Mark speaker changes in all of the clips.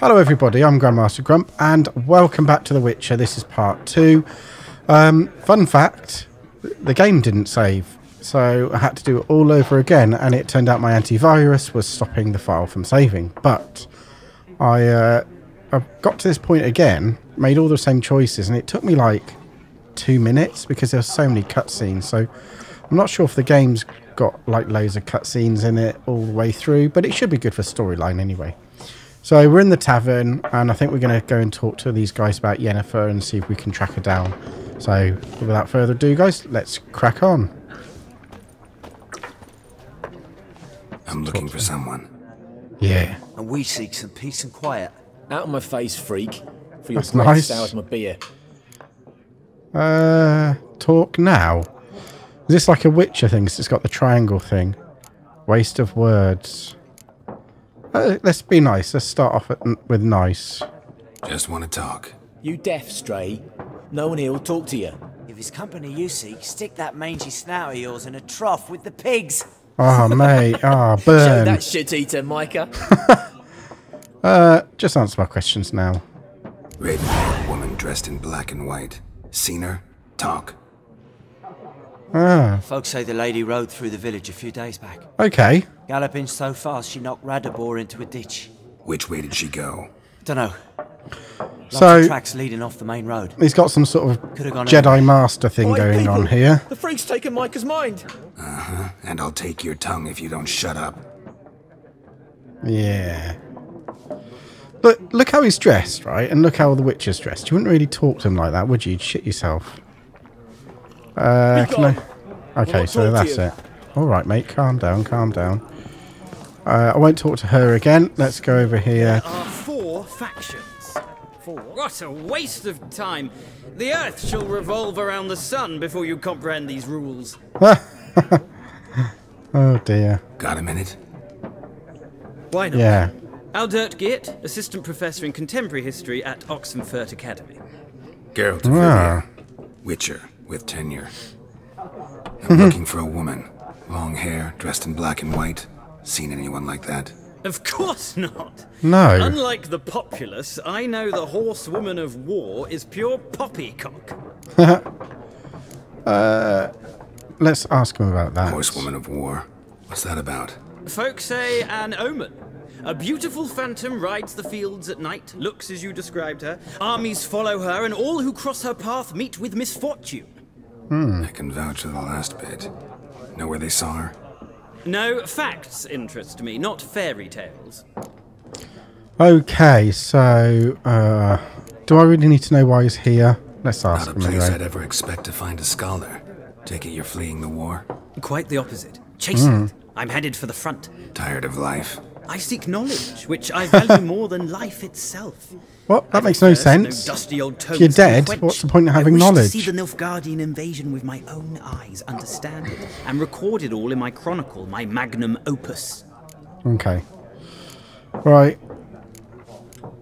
Speaker 1: Hello everybody, I'm Grandmaster Grump and welcome back to The Witcher. This is part 2. Um, fun fact, the game didn't save, so I had to do it all over again and it turned out my antivirus was stopping the file from saving. But I, uh, I got to this point again, made all the same choices and it took me like two minutes because there were so many cutscenes. So I'm not sure if the game's got like loads of cutscenes in it all the way through, but it should be good for storyline anyway. So we're in the tavern, and I think we're going to go and talk to these guys about Yennefer and see if we can track her down. So without further ado, guys, let's crack on.
Speaker 2: I'm looking for someone.
Speaker 1: Yeah.
Speaker 3: And we seek some peace and quiet.
Speaker 4: Out of my face, freak. For your
Speaker 1: That's
Speaker 4: breath
Speaker 1: nice.
Speaker 4: sours my beer.
Speaker 1: Uh, talk now. Is this like a Witcher thing? 'Cause it's got the triangle thing. Waste of words. Uh, let's be nice. Let's start off at, with nice.
Speaker 2: Just want to talk.
Speaker 4: You deaf, Stray. No one here will talk to you.
Speaker 3: If it's company you seek, stick that mangy snout of yours in a trough with the pigs.
Speaker 1: Oh, mate. Ah,
Speaker 4: Show
Speaker 1: burn.
Speaker 4: that shit eater, Micah.
Speaker 1: Uh, just answer my questions now.
Speaker 2: Raven, woman dressed in black and white. Seen her? Talk.
Speaker 1: Ah,
Speaker 3: Folks say the lady rode through the village a few days back.
Speaker 1: okay.
Speaker 3: Galloping so fast she knocked Radabor into a ditch.
Speaker 2: Which way did she go?
Speaker 3: Dunno. Lots
Speaker 1: So-
Speaker 3: of tracks leading off the main road.
Speaker 1: He's got some sort of Jedi
Speaker 3: anywhere.
Speaker 1: Master thing
Speaker 4: Oi,
Speaker 1: going on here.
Speaker 4: The freak's taken Micah's mind. Uh huh.
Speaker 2: And I'll take your tongue if you don't shut up.
Speaker 1: Yeah. Look, look how he's dressed, right? And look how the witcher's dressed. You wouldn't really talk to him like that, would you? You'd shit yourself. Uh, can I... Okay, so that's it. All right, mate. Calm down, calm down. Uh, I won't talk to her again. Let's go over here.
Speaker 5: are four factions. For what a waste of time. The Earth shall revolve around the sun before you comprehend these rules.
Speaker 1: Oh, dear.
Speaker 2: Got a minute?
Speaker 5: Why not?
Speaker 1: Yeah.
Speaker 5: Aldert Geert, Assistant Professor in Contemporary History at Oxenfurt Academy.
Speaker 2: Geralt of
Speaker 1: Ah.
Speaker 2: Rivia. Witcher with tenure. I'm looking for a woman. Long hair, dressed in black and white. Seen anyone like that?
Speaker 5: Of course not.
Speaker 1: No.
Speaker 5: Unlike the populace, I know the horsewoman of war is pure poppycock.
Speaker 1: uh, Let's ask him about that.
Speaker 2: Horsewoman of war. What's that about?
Speaker 5: Folk say an omen. A beautiful phantom rides the fields at night, looks as you described her. Armies follow her, and all who cross her path meet with misfortune.
Speaker 2: I can vouch for the last bit. Know where they saw her?
Speaker 5: No, facts interest me, not fairy tales.
Speaker 1: Okay, so... Uh, do I really need to know why he's here? Let's ask
Speaker 2: Not a place
Speaker 1: anyway.
Speaker 2: I'd ever expect to find a scholar. Take it you're fleeing the war?
Speaker 5: Quite the opposite. Chasing
Speaker 1: Hmm.
Speaker 5: it. I'm headed for the front.
Speaker 2: Tired of life?
Speaker 5: I seek knowledge, which I value more than life itself.
Speaker 1: What? That makes no sense.
Speaker 5: dusty old
Speaker 1: If you're dead,
Speaker 5: quench.
Speaker 1: what's the point of having
Speaker 5: I wish
Speaker 1: knowledge?
Speaker 5: to see the Nilfgaardian invasion with my own eyes, understand it, and record it all in my chronicle, my magnum opus.
Speaker 1: Okay. Right.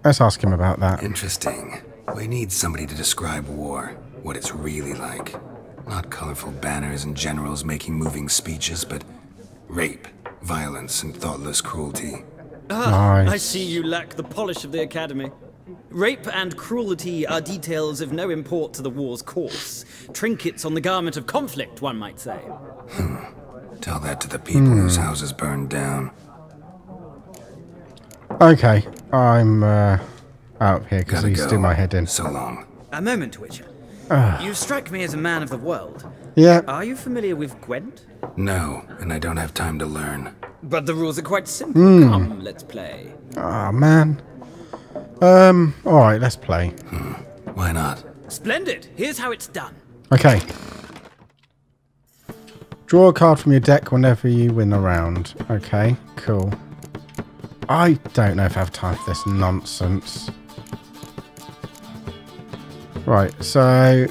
Speaker 1: Let's ask him about that.
Speaker 2: Interesting. We need somebody to describe war, what it's really like. Not colorful banners and generals making moving speeches, but rape, violence, and thoughtless cruelty.
Speaker 5: Ah,
Speaker 1: Nice.
Speaker 5: I see you lack the polish of the academy. Rape and cruelty are details of no import to the war's course. Trinkets on the garment of conflict, one might say.
Speaker 2: Tell that to the people whose hmm. houses burned down.
Speaker 1: Okay, I'm uh, out here because he's
Speaker 2: go.
Speaker 1: still my head in.
Speaker 2: So long.
Speaker 5: A moment, Witcher. Ah. you strike me as a man of the world.
Speaker 1: Yeah.
Speaker 5: Are you familiar with Gwent?
Speaker 2: No, and I don't have time to learn.
Speaker 5: But the rules are quite simple. Hmm. Come, let's play.
Speaker 1: Oh man. Um. All right. Let's play.
Speaker 2: Why not?
Speaker 5: Splendid. Here's how it's done.
Speaker 1: Okay. Draw a card from your deck whenever you win a round. Okay. Cool. I don't know if I have time for this nonsense. Right. So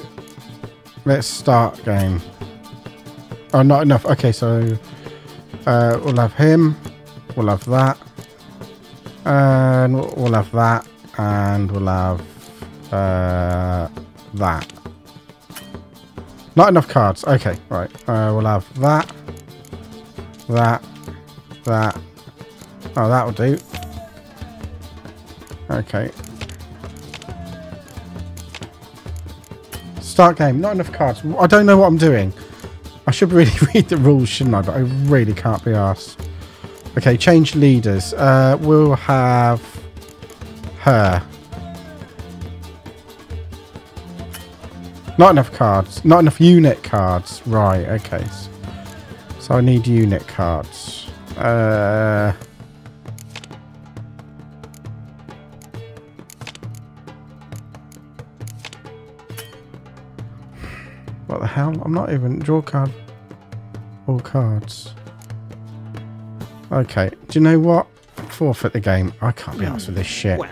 Speaker 1: let's start game. Oh, not enough. Okay. So uh, we'll have him. We'll have that. And we'll we'll have that. And we'll have uh, that. Not enough cards. Okay, right. Uh, we'll have that. That. That. Oh, that'll do. Okay. Start game. Not enough cards. I don't know what I'm doing. I should really read the rules, shouldn't I? But I really can't be asked. Okay, change leaders. Uh, we'll have her. Not enough cards. Not enough unit cards. Right, okay. So I need unit cards. Uh... What the hell? I'm not even... Draw card. All cards. Okay. Do you know what? Forfeit the game. I can't be asked with this shit.
Speaker 5: Well,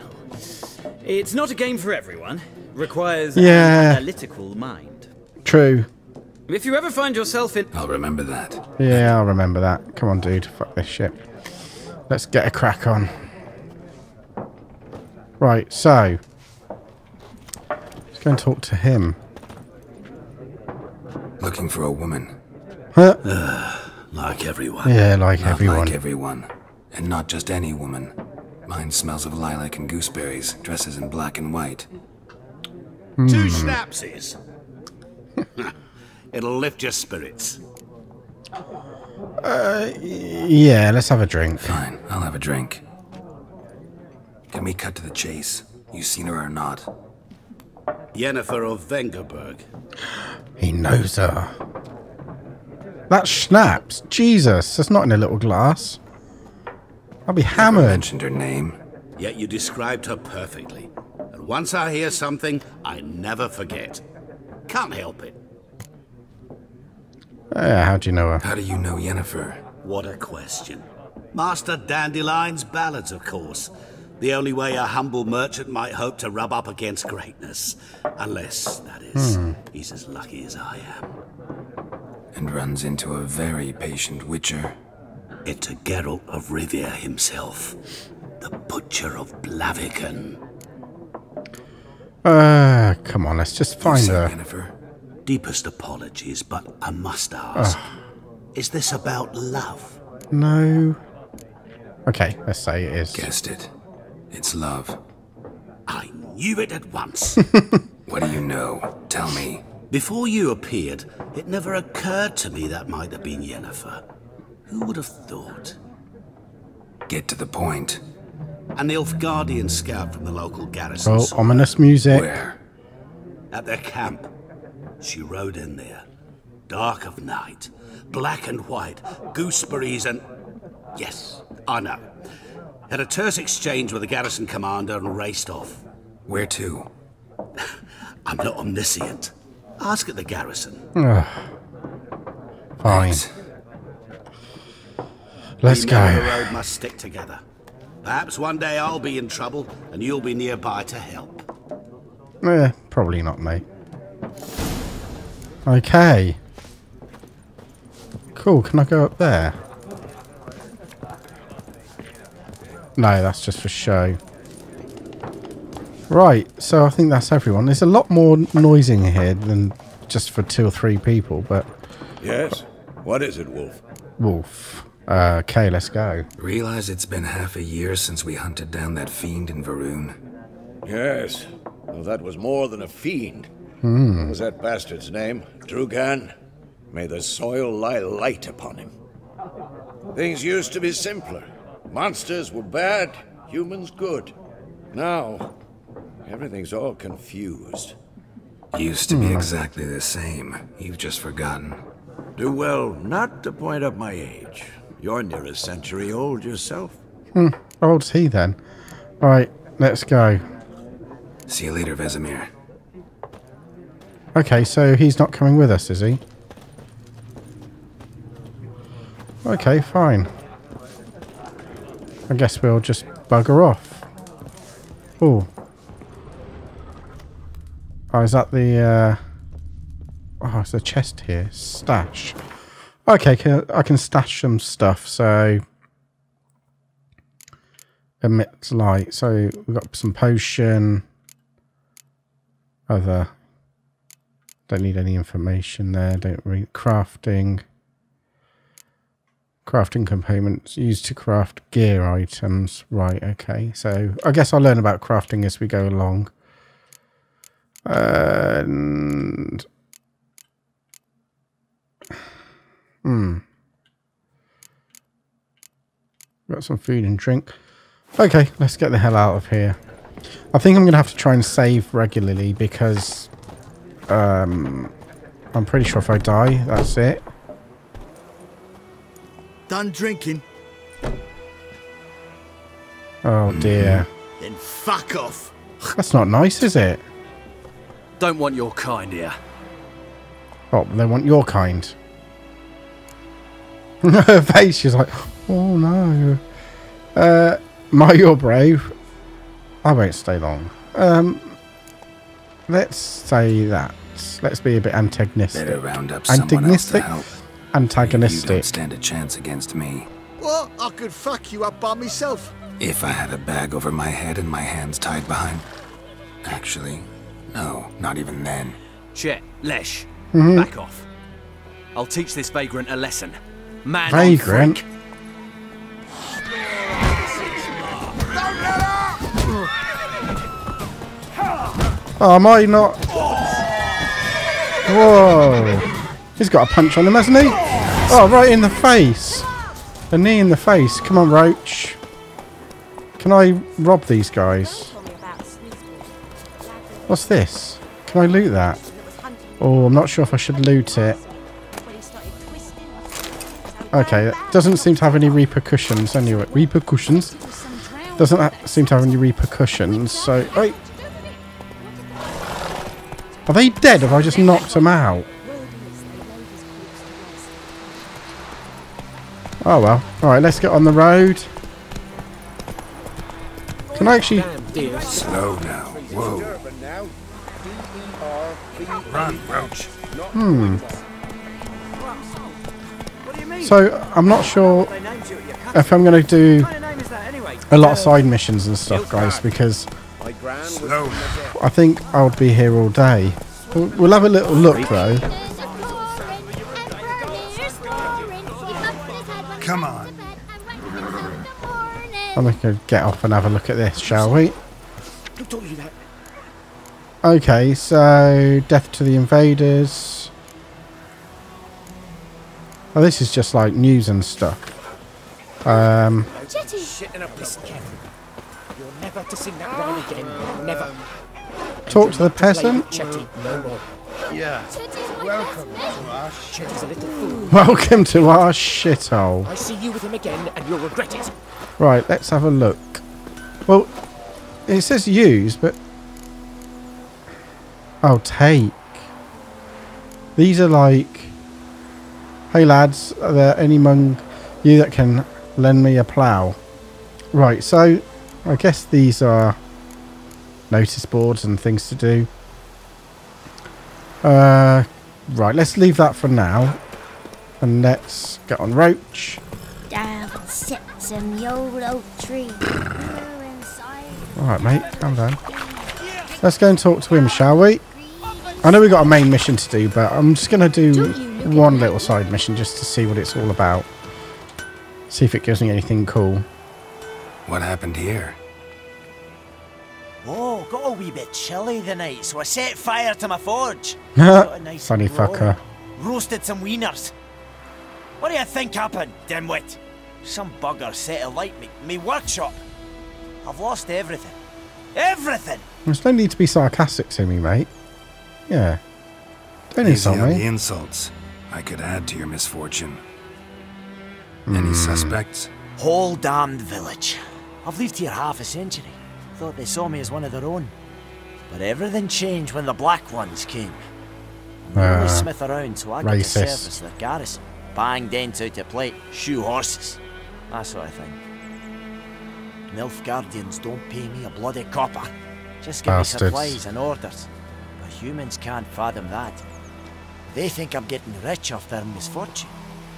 Speaker 5: it's not a game for everyone. Requires
Speaker 1: Yeah.
Speaker 5: an analytical mind.
Speaker 1: True.
Speaker 5: If you ever find yourself in
Speaker 2: I'll remember that.
Speaker 1: Yeah, I'll remember that. Come on, dude. Fuck this shit. Let's get a crack on. Right, so. Let's go and talk to him.
Speaker 2: Looking for a woman.
Speaker 1: Huh?
Speaker 6: Like everyone.
Speaker 1: Yeah, like
Speaker 2: Not
Speaker 1: everyone.
Speaker 2: like everyone. And not just any woman. Mine smells of lilac and gooseberries, dresses in black and white.
Speaker 6: Two snapsies. It'll lift your spirits.
Speaker 1: Uh, yeah, let's have a drink.
Speaker 2: Fine, I'll have a drink. Can we cut to the chase? You seen her or not?
Speaker 6: Yennefer of Vengerberg.
Speaker 1: He knows her. That schnapps. Jesus, that's not in a little glass. I'll be
Speaker 2: Never mentioned her name.
Speaker 6: Yet you described her perfectly. And once I hear something, I never forget. Can't help it.
Speaker 1: Yeah, how do you know her?
Speaker 2: How do you know Yennefer?
Speaker 6: What a question. Master Dandelion's ballads, of course. The only way a humble merchant might hope to rub up against greatness. Unless, that is, hmm. he's as lucky as I am.
Speaker 2: And runs into a very patient witcher.
Speaker 6: It's a Geralt of Rivia himself. The Butcher of Blaviken.
Speaker 1: Uh, come on, let's just find her.
Speaker 2: Yennefer.
Speaker 6: Deepest apologies, but I must ask. Is this about love?
Speaker 1: No. Okay, let's say it is.
Speaker 2: Guessed it. It's love.
Speaker 6: I knew it at once.
Speaker 2: What do you know? Tell me.
Speaker 6: Before you appeared, it never occurred to me that might have been Yennefer. Who would have thought?
Speaker 2: Get to the point.
Speaker 6: An Nilfgaardian scout from the local garrison
Speaker 1: Oh, ominous music.
Speaker 2: Where?
Speaker 6: at their camp. She rode in there, dark of night, black and white, gooseberries and. Yes, I know. Had a terse exchange with the garrison commander and raced off.
Speaker 2: Where to?
Speaker 6: I'm not omniscient. Ask at the garrison.
Speaker 1: Fine.
Speaker 2: Thanks.
Speaker 1: Let's
Speaker 6: we know the
Speaker 1: go.
Speaker 6: road must stick together. Perhaps one day I'll be in trouble and you'll be nearby to help.
Speaker 1: Eh, probably not, mate. Okay. Cool, can I go up there? No, that's just for show. Right, so I think that's everyone. There's a lot more noise in here than just for two or three people, but...
Speaker 7: Yes? What is it, Wolf?
Speaker 1: Wolf. Uh, okay, let's go.
Speaker 2: Realize it's been half a year since we hunted down that fiend in Varoon.
Speaker 7: Yes. Well, that was more than a fiend. What was that bastard's name? Drugan? May the soil lie light upon him. Things used to be simpler. Monsters were bad, humans good. Now, everything's all confused.
Speaker 2: Used to be exactly the same. You've just forgotten.
Speaker 7: Do well not to point up my age. You're near a century old yourself.
Speaker 1: Hmm. old's he then? Right, let's go.
Speaker 2: See you later, Vesemir.
Speaker 1: Okay, so he's not coming with us, is he? Okay, fine. I guess we'll just bugger off. Oh. Oh, is that the, uh... Oh, it's a chest here. Stash. Okay, I can stash some stuff, so... Emits light. So, we've got some potion. Other... Don't need any information there. Don't read crafting. Crafting components used to craft gear items. Right, okay. So I guess I'll learn about crafting as we go along. And hmm. Got some food and drink. Okay, let's get the hell out of here. I think I'm going to have to try and save regularly because um, I'm pretty sure if I die, that's it.
Speaker 8: Done drinking?
Speaker 1: Oh dear.
Speaker 8: Then fuck off.
Speaker 1: That's not nice, is it?
Speaker 9: Don't want your kind here.
Speaker 1: Oh, they want your kind. Her face, she's like, oh no. Uh, my, you're brave. I won't stay long. Um, let's say that. Let's be a bit antagonistic.
Speaker 2: Better round up someone else to
Speaker 1: Antagonistic?
Speaker 2: help. Maybe you
Speaker 1: Antagonistic.
Speaker 2: don't stand a chance against me.
Speaker 8: What? I could fuck you up by myself.
Speaker 2: If I had a bag over my head and my hands tied behind. Actually, no, not even then.
Speaker 9: Chet, Lesh,
Speaker 1: Mm-hmm.
Speaker 9: back off. I'll teach this vagrant a lesson. Man
Speaker 1: Vagrant? Oh, am I not? Whoa. He's got a punch on him, hasn't he? Oh, right in the face. A knee in the face. Come on, Roach. Can I rob these guys? What's this? Can I loot that? Oh, I'm not sure if I should loot it. Okay, it doesn't seem to have any repercussions anyway. Repercussions? Doesn't ha- seem to have any repercussions, so... Wait. Are they dead have I just knocked them out? Oh well. Alright, let's get on the road. Can I actually...
Speaker 2: Slow now. Whoa. Run, Roach.
Speaker 3: What do you mean?
Speaker 1: So, I'm not sure
Speaker 3: They named you at your cut.
Speaker 1: if I'm going to do
Speaker 3: What kind of name is that anyway?
Speaker 1: a lot of side missions and stuff, guys, because I think I would be here all day. We'll, we'll have a little look, though.
Speaker 2: Come on.
Speaker 1: I'm going to get off and have a look at this, shall we?
Speaker 4: Who told you that?
Speaker 1: Okay, so death to the invaders. Oh, this is just like news and stuff. Um,
Speaker 4: Shit in a. You're never to sing that rhyme again. Never.
Speaker 1: talk to the peasant.
Speaker 4: Chetty no more.
Speaker 8: Welcome
Speaker 4: Chetty's a little fool.
Speaker 1: Welcome to our shithole.
Speaker 4: I see you with him again, and you'll regret it.
Speaker 1: Right, let's have a look. Well, it says use, but oh, take. These are like, hey lads, are there any among you that can lend me a plough? Right, so I guess these are notice boards and things to do. Uh, right, let's leave that for now, and let's get on Roach.
Speaker 10: Down the old oak tree.
Speaker 1: Alright, mate, calm down. Let's go and talk to him, shall we? I know we've got a main mission to do, but I'm just going to do one little side mission just to see what it's all about. See if it gives me anything cool.
Speaker 2: What happened here?
Speaker 3: Oh, got a wee bit chilly the night, so I set fire to my forge. Got nice
Speaker 1: Funny
Speaker 3: roll.
Speaker 1: fucker.
Speaker 3: Roasted some wieners. What do you think happened, dimwit? Some bugger set alight me, me workshop. I've lost everything. Everything!
Speaker 1: There's no need to be sarcastic to me, mate. Yeah. Don't
Speaker 2: Easy
Speaker 1: insult
Speaker 2: on the insults. I could add to your misfortune.
Speaker 1: Hmm.
Speaker 2: Any suspects?
Speaker 3: Whole damned village. I've lived here half a century. Thought they saw me as one of their own. But everything changed when the Black Ones came. I'm the only smith around, so I got to
Speaker 1: racist.
Speaker 3: service the garrison. Bang dents out of plate, shoe horses. That sort of thing. Nilfgaardians don't pay me a bloody copper. Just give
Speaker 1: Bastards.
Speaker 3: me supplies and orders. But humans can't fathom that. They think I'm getting rich off their misfortune.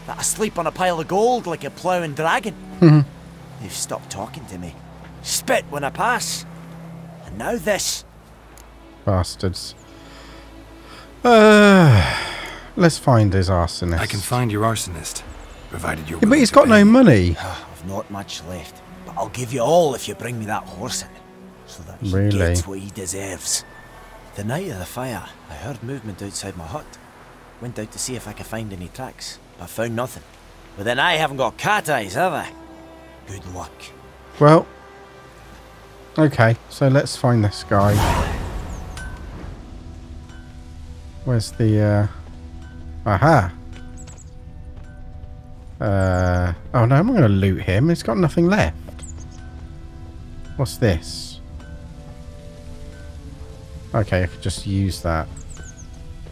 Speaker 3: That I sleep on a pile of gold like a ploughing dragon. They've stopped talking to me. Spit when I pass. And now this.
Speaker 1: Bastards. Uh, let's find his arsonist.
Speaker 2: I can find your arsonist. provided you're
Speaker 1: Yeah, but
Speaker 2: willing
Speaker 1: he's
Speaker 2: to
Speaker 1: got
Speaker 2: pay.
Speaker 1: no money.
Speaker 3: I've not much left, but I'll give you all if you bring me that horse in, so that he
Speaker 1: Really?
Speaker 3: gets what he deserves. The night of the fire, I heard movement outside my hut. Went out to see if I could find any tracks, but found nothing. But then I haven't got cat eyes, have I? Good luck.
Speaker 1: Well, okay, so let's find this guy. Where's the, uh... Aha! Uh... Oh no, I'm going to loot him. He's got nothing left. What's this? Okay, I could just use that.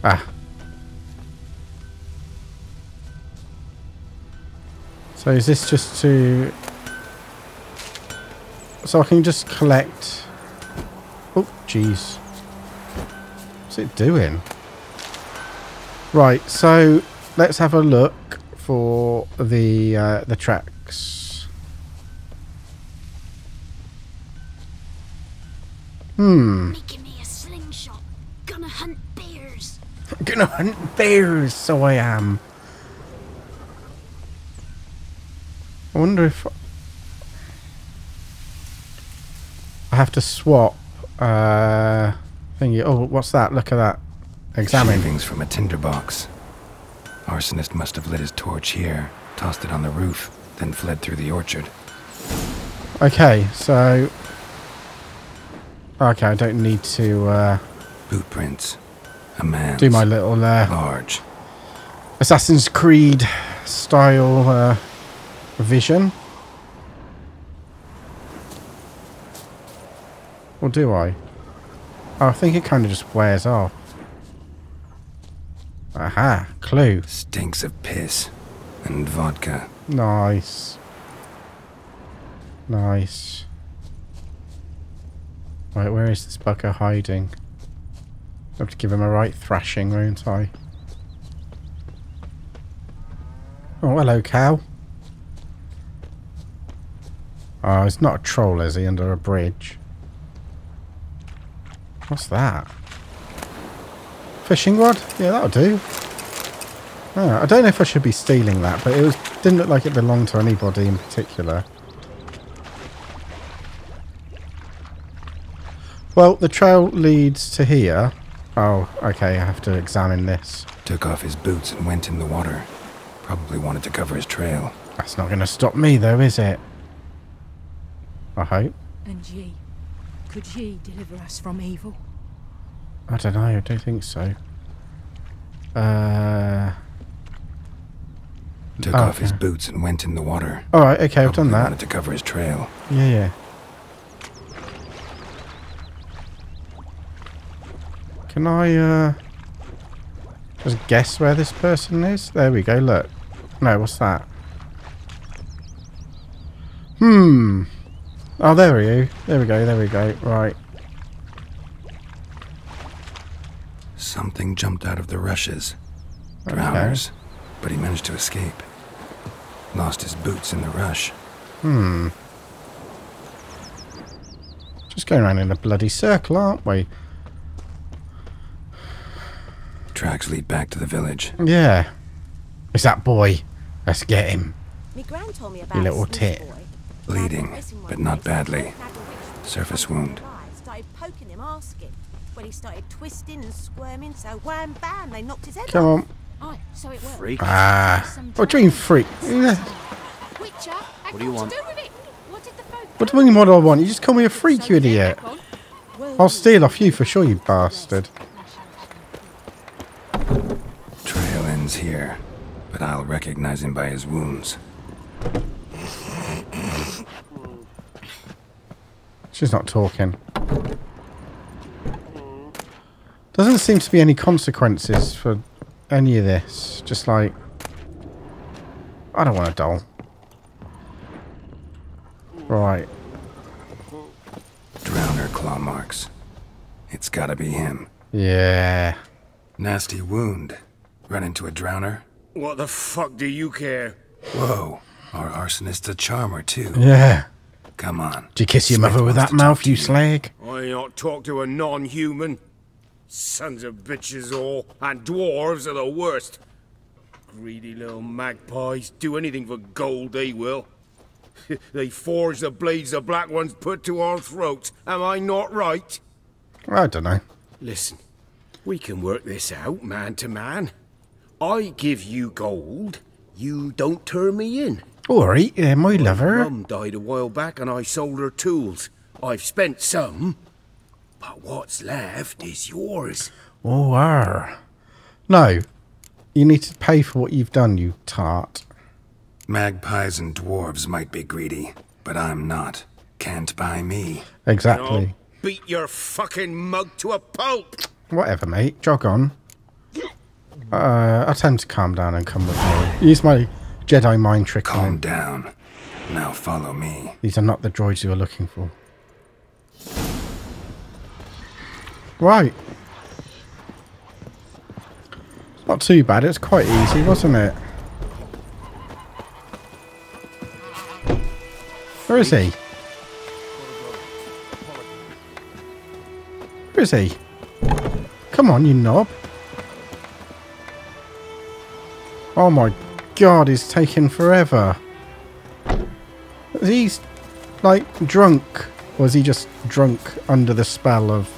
Speaker 1: Ah. So is this just to so I can just collect. Oh, jeez. What's it doing? Right, so let's have a look for the uh, the tracks. Hmm.
Speaker 10: Making me a slingshot. Gonna hunt bears.
Speaker 1: Gonna hunt bears, so I am. I wonder if I have to swap. Uh, thingy. Oh, what's that? Look at that. Examine.
Speaker 2: Shavings from a tinderbox. Arsonist must have lit his torch here, tossed it on the roof, then fled through the orchard.
Speaker 1: Okay, so. Okay, I don't need to uh,
Speaker 2: Boot prints. A man.
Speaker 1: do my little uh,
Speaker 2: large.
Speaker 1: Assassin's Creed style uh, vision. Or do I? Oh, I think it kind of just wears off. Aha, clue.
Speaker 2: Stinks of piss and vodka.
Speaker 1: Nice. Nice. Right, where is this bugger hiding? I have to give him a right thrashing, won't I? Oh, hello, cow. Oh, it's not a troll, is he, under a bridge? What's that? Fishing rod? Yeah, that'll do. Oh, I don't know if I should be stealing that, but it was didn't look like it belonged to anybody in particular. Well, the trail leads to here. Oh, okay, I have to examine this.
Speaker 2: Took off his boots and went in the water. Probably wanted to cover his trail.
Speaker 1: That's not going to stop me, though, is it? I hope.
Speaker 11: And ye, could ye deliver us from evil?
Speaker 1: I don't know, I don't think so. Uh...
Speaker 2: Took
Speaker 1: Oh,
Speaker 2: off his boots and went in the water.
Speaker 1: Alright, okay, I've done
Speaker 2: Probably
Speaker 1: that.
Speaker 2: wanted to cover his trail.
Speaker 1: Yeah, yeah. Can I, uh... Just guess where this person is? There we go, look. No, what's that? Hmm. Oh, there we go. There we go, there we go. Right.
Speaker 2: Something jumped out of the rushes.
Speaker 1: Okay.
Speaker 2: Drowners. But he managed to escape. Lost his boots in the rush.
Speaker 1: Hmm. Just going around in a bloody circle, aren't we?
Speaker 2: Tracks lead back to the village.
Speaker 1: Yeah. It's that boy. Let's get him.
Speaker 12: Me gran told me
Speaker 1: You
Speaker 12: about
Speaker 1: little
Speaker 12: a Smith
Speaker 1: tit.
Speaker 12: boy.
Speaker 2: Bleeding, but not badly. Surface wound.
Speaker 12: Started poking him, asking. When he started twisting and squirming, so wham bam, they knocked his head
Speaker 1: Come on.
Speaker 11: Aye, so it worked.
Speaker 3: Freak.
Speaker 1: Ah. What do you mean freak?
Speaker 3: What do you want?
Speaker 11: do with it? What did the folk
Speaker 1: What do you mean what do I want? You just call me a freak, you idiot. I'll steal off you for sure, you bastard.
Speaker 2: Trail ends here, but I'll recognize him by his wounds.
Speaker 1: She's not talking. Doesn't seem to be any consequences for any of this. Just like... I don't want a doll. Right.
Speaker 2: Drowner claw marks. It's gotta be him.
Speaker 1: Yeah.
Speaker 2: Nasty wound. Run into a drowner?
Speaker 6: What the fuck do you care?
Speaker 2: Whoa. Our arsonist's a charmer, too.
Speaker 1: Yeah.
Speaker 2: Come on.
Speaker 1: Do you kiss your
Speaker 2: Smith
Speaker 1: mother with that mouth,
Speaker 2: to
Speaker 1: you slag?
Speaker 6: I not talk to a non-human. Sons of bitches all, and dwarves are the worst. Greedy little magpies. Do anything for gold, they will. they forge the blades the black ones put to our throats. Am I not right?
Speaker 1: I don't know.
Speaker 6: Listen, we can work this out, man to man. I give you gold, you don't turn me in.
Speaker 1: Alright, yeah, my lover.
Speaker 6: Mum died a while back and I sold her tools. I've spent some, but what's left is yours.
Speaker 1: Oh, ar. No. You need to pay for what you've done, you tart.
Speaker 2: Magpies and dwarves might be greedy, but I'm not. Can't buy me.
Speaker 1: Exactly.
Speaker 6: I'll beat your fucking mug to a pulp.
Speaker 1: Whatever, mate. Jog on. Uh, I tend to calm down and come with me. Use my Jedi mind trick.
Speaker 2: Calm down. Now follow me.
Speaker 1: These are not the droids you are looking for. Right. Not too bad. It's quite easy, wasn't it? Where is he? Where is he? Come on, you knob. Oh my god, he's taking forever. He's like drunk. Or is he just drunk under the spell of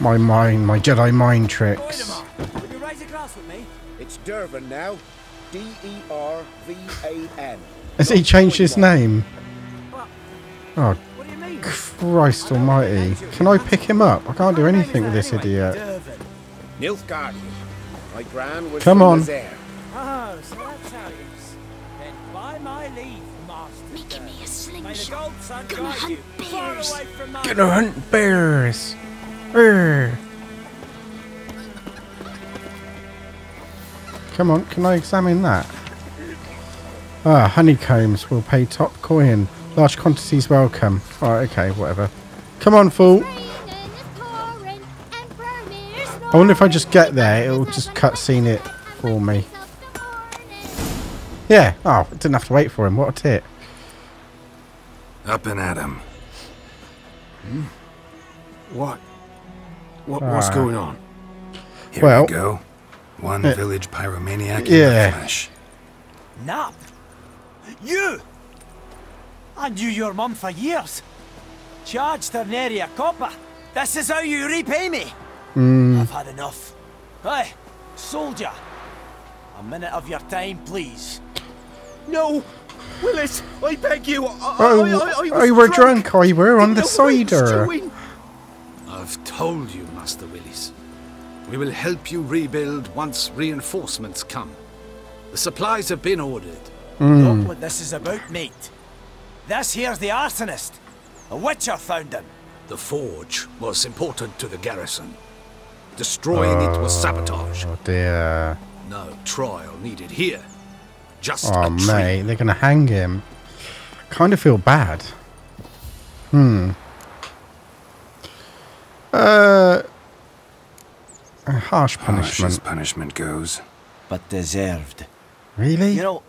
Speaker 1: my mind, my Jedi mind tricks?
Speaker 4: Would you raise a glass with me?
Speaker 13: It's Dervan now. D-E-R-V-A-N.
Speaker 1: Has he changed his name? Oh, Christ almighty. Can I pick him up? I can't do anything with this idiot.
Speaker 13: Nilfgaard. My gran was
Speaker 1: Come
Speaker 13: from
Speaker 1: on.
Speaker 13: Lazair.
Speaker 4: Oh, so that's how it is. Then by my leave, master. Making me a slingshot. May the gold sun you far away from my
Speaker 1: Gonna hunt bears. Urgh. Come on, can I examine that? Ah, honeycombs will pay top coin. Large quantities welcome. Alright, okay, whatever. Come on, fool. I wonder if I just get there, it'll just cutscene it for me. Yeah. Oh, didn't have to wait for him. What a tit.
Speaker 2: Up and at him.
Speaker 6: What? What what's
Speaker 1: Ah.
Speaker 6: going on?
Speaker 2: Here
Speaker 1: Well-
Speaker 2: we go. One
Speaker 1: Uh,
Speaker 2: village pyromaniac in
Speaker 1: yeah.
Speaker 2: the flesh.
Speaker 3: Nap? You? I knew your mum for years. Charged her nary a copper. This is how you repay me.
Speaker 1: Mm.
Speaker 3: I've had enough. Hey, soldier. A minute of your time, please.
Speaker 6: No! Willis, I beg you. I,
Speaker 1: Oh,
Speaker 6: I, I, I was
Speaker 1: oh, you were drunk. Oh, you were on the cider.
Speaker 14: I've told you, Master Willis. We will help you rebuild once reinforcements come. The supplies have been ordered. Hmm.
Speaker 3: Not what this is about, mate. This here's the arsonist. A witcher found him.
Speaker 14: The forge was important to the garrison. Destroying it was oh, sabotage.
Speaker 1: Oh dear.
Speaker 14: No trial needed here. Just
Speaker 1: Oh
Speaker 14: a treat.
Speaker 1: mate, they're gonna hang him. Kind of feel bad. Hmm. Uh. A harsh
Speaker 2: Harsh
Speaker 1: punishment.
Speaker 2: as punishment goes.
Speaker 3: But deserved.
Speaker 1: Really?
Speaker 3: You know,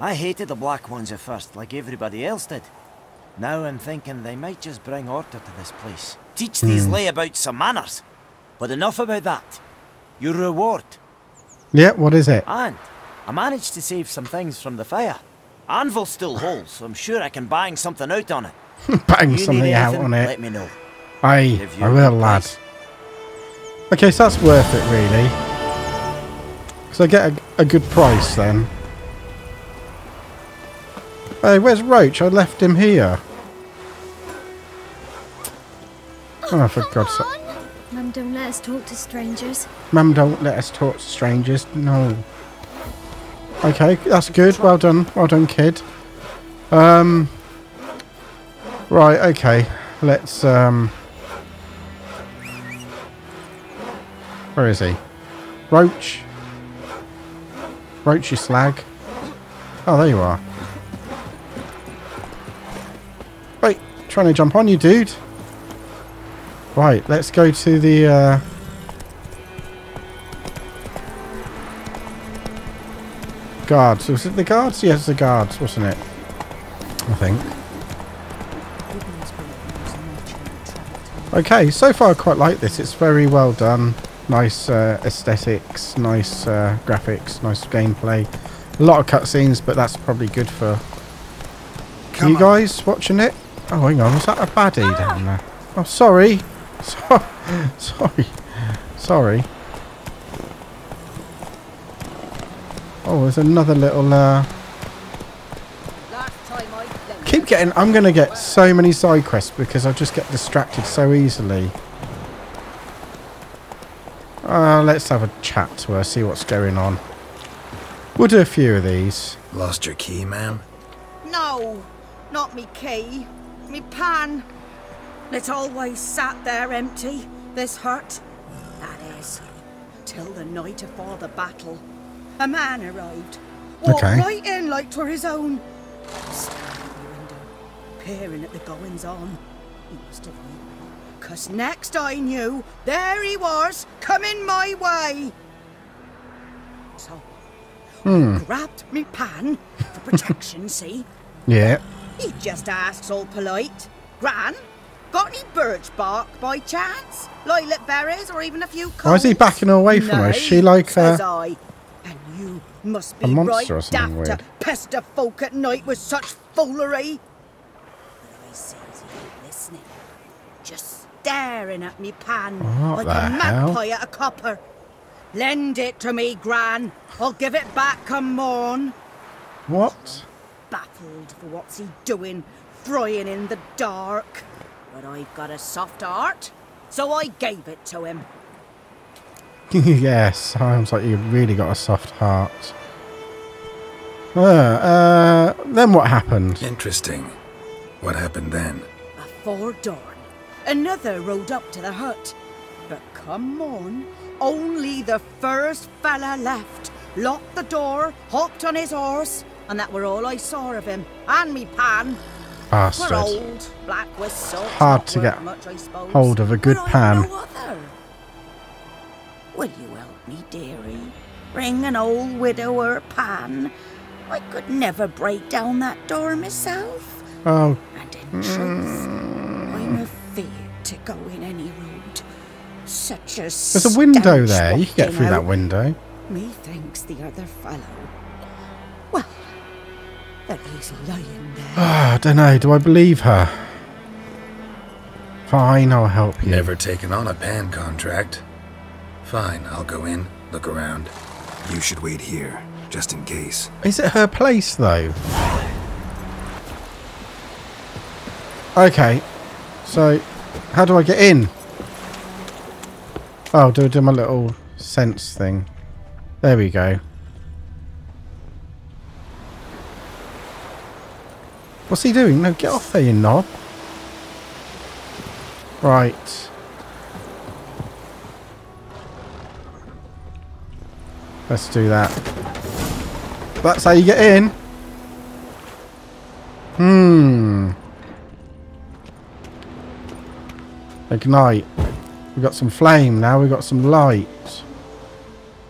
Speaker 3: I hated the Black Ones at first, like everybody else did. Now I'm thinking they might just bring order to this place. Teach these
Speaker 1: Hmm.
Speaker 3: layabouts some manners. But enough about that. Your reward.
Speaker 1: Yeah, what is it?
Speaker 3: And I managed to save some things from the fire. Anvil still holds, so I'm sure I can bang something out on it.
Speaker 1: Bang
Speaker 3: You
Speaker 1: something
Speaker 3: need
Speaker 1: out
Speaker 3: anything,
Speaker 1: on it.
Speaker 3: Let me know.
Speaker 1: Aye,
Speaker 3: Give you
Speaker 1: I
Speaker 3: a
Speaker 1: will,
Speaker 3: good
Speaker 1: lad. Okay, so that's worth it, really. So I get a, a good price then. Hey, where's Roach? I left him here. Oh, for God's sake.
Speaker 10: Mum, don't let us talk to strangers.
Speaker 1: Mum, don't let us talk to strangers. No. Okay, that's good. Well done. Well done, kid. Um. Right, okay. Let's, um... Where is he? Roach? Roach, you slag. Oh, there you are. Wait, trying to jump on you, dude. Right, let's go to the, uh... Guards. Was it the guards? Yes, the guards, wasn't it? I think. Okay, so far I quite like this. It's very well done. Nice uh, aesthetics, nice uh, graphics, nice gameplay. A lot of cutscenes, but that's probably good for
Speaker 2: Come
Speaker 1: you
Speaker 2: on.
Speaker 1: guys watching it. Oh, hang on, was that a baddie down there? Oh, sorry. So sorry. Sorry. Oh, there's another little. Uh, keep getting. I'm going to get so many side quests because I just get distracted so easily. Uh, let's have a chat to her, see what's going on. We'll do a few of these.
Speaker 2: Lost your key, ma'am?
Speaker 15: No, not me key. Me pan. It's always sat there empty, this hut. That is, till the night afore the battle. A man arrived. Walked
Speaker 1: Okay.
Speaker 15: right in like 'twere his own. Standing at the window, peering at the goings on. He must have knew. Cause next I knew, there he was, coming my way. So,
Speaker 1: Hmm.
Speaker 15: grabbed me pan for protection, see?
Speaker 1: Yeah.
Speaker 15: He just asks all polite. Gran, got any birch bark by chance? Lilac berries or even a few?
Speaker 1: Why is he backing away from her? Is she like uh,
Speaker 15: I. You must be right daft
Speaker 1: weird?
Speaker 15: to pester folk at night with such foolery. But I he ain't listening. Just staring at me pan
Speaker 1: What
Speaker 15: like a
Speaker 1: hell?
Speaker 15: magpie at a copper. Lend it to me, Gran. I'll give it back come morn
Speaker 1: what?
Speaker 15: baffled for what's he doing, frying in the dark. But I've got a soft heart, so I gave it to him.
Speaker 1: yes, sounds like you've really got a soft heart. Uh, uh, then what happened?
Speaker 2: Interesting. What happened then?
Speaker 15: Before dawn, another rode up to the hut. But come on, only the first fella left. Locked the door, hopped on his horse, and that were all I saw of him. And me pan.
Speaker 1: Bastard.
Speaker 15: We're old, black with salt.
Speaker 1: Hard to get
Speaker 15: much,
Speaker 1: hold of a good pan.
Speaker 15: no other. Will you help me, dearie? Bring an old widower pan. I could never break down that door myself.
Speaker 1: Oh,
Speaker 15: And in truth, I'm afeard to go in any road. Such a
Speaker 1: there's a window there. You can get
Speaker 15: wafting
Speaker 1: through that window.
Speaker 15: Methinks the other fellow. Well, that he's lying there.
Speaker 1: Ah, I don't know. Do I believe her? Fine, I'll help you.
Speaker 2: Never taken on a pan contract. Fine, I'll go in, look around. You should wait here, just in case.
Speaker 1: Is it her place though? Okay, so how do I get in? Oh, do I do my little sense thing. There we go. What's he doing? No, get off there, you knob. Right. Let's do that. That's how you get in. Hmm. Ignite. We've got some flame now. We've got some light.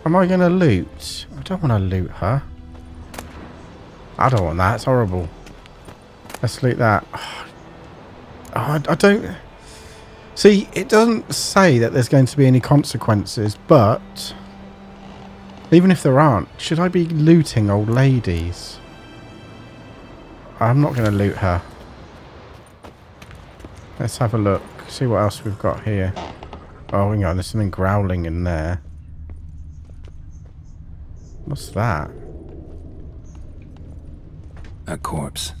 Speaker 1: Am I going to loot? I don't want to loot her. I don't want that. It's horrible. Let's loot that. Oh, I, I don't... See, it doesn't say that there's going to be any consequences, but... Even if there aren't, should I be looting old ladies? I'm not going to loot her. Let's have a look. See what else we've got here. Oh, hang on. There's something growling in there. What's that?
Speaker 2: A corpse.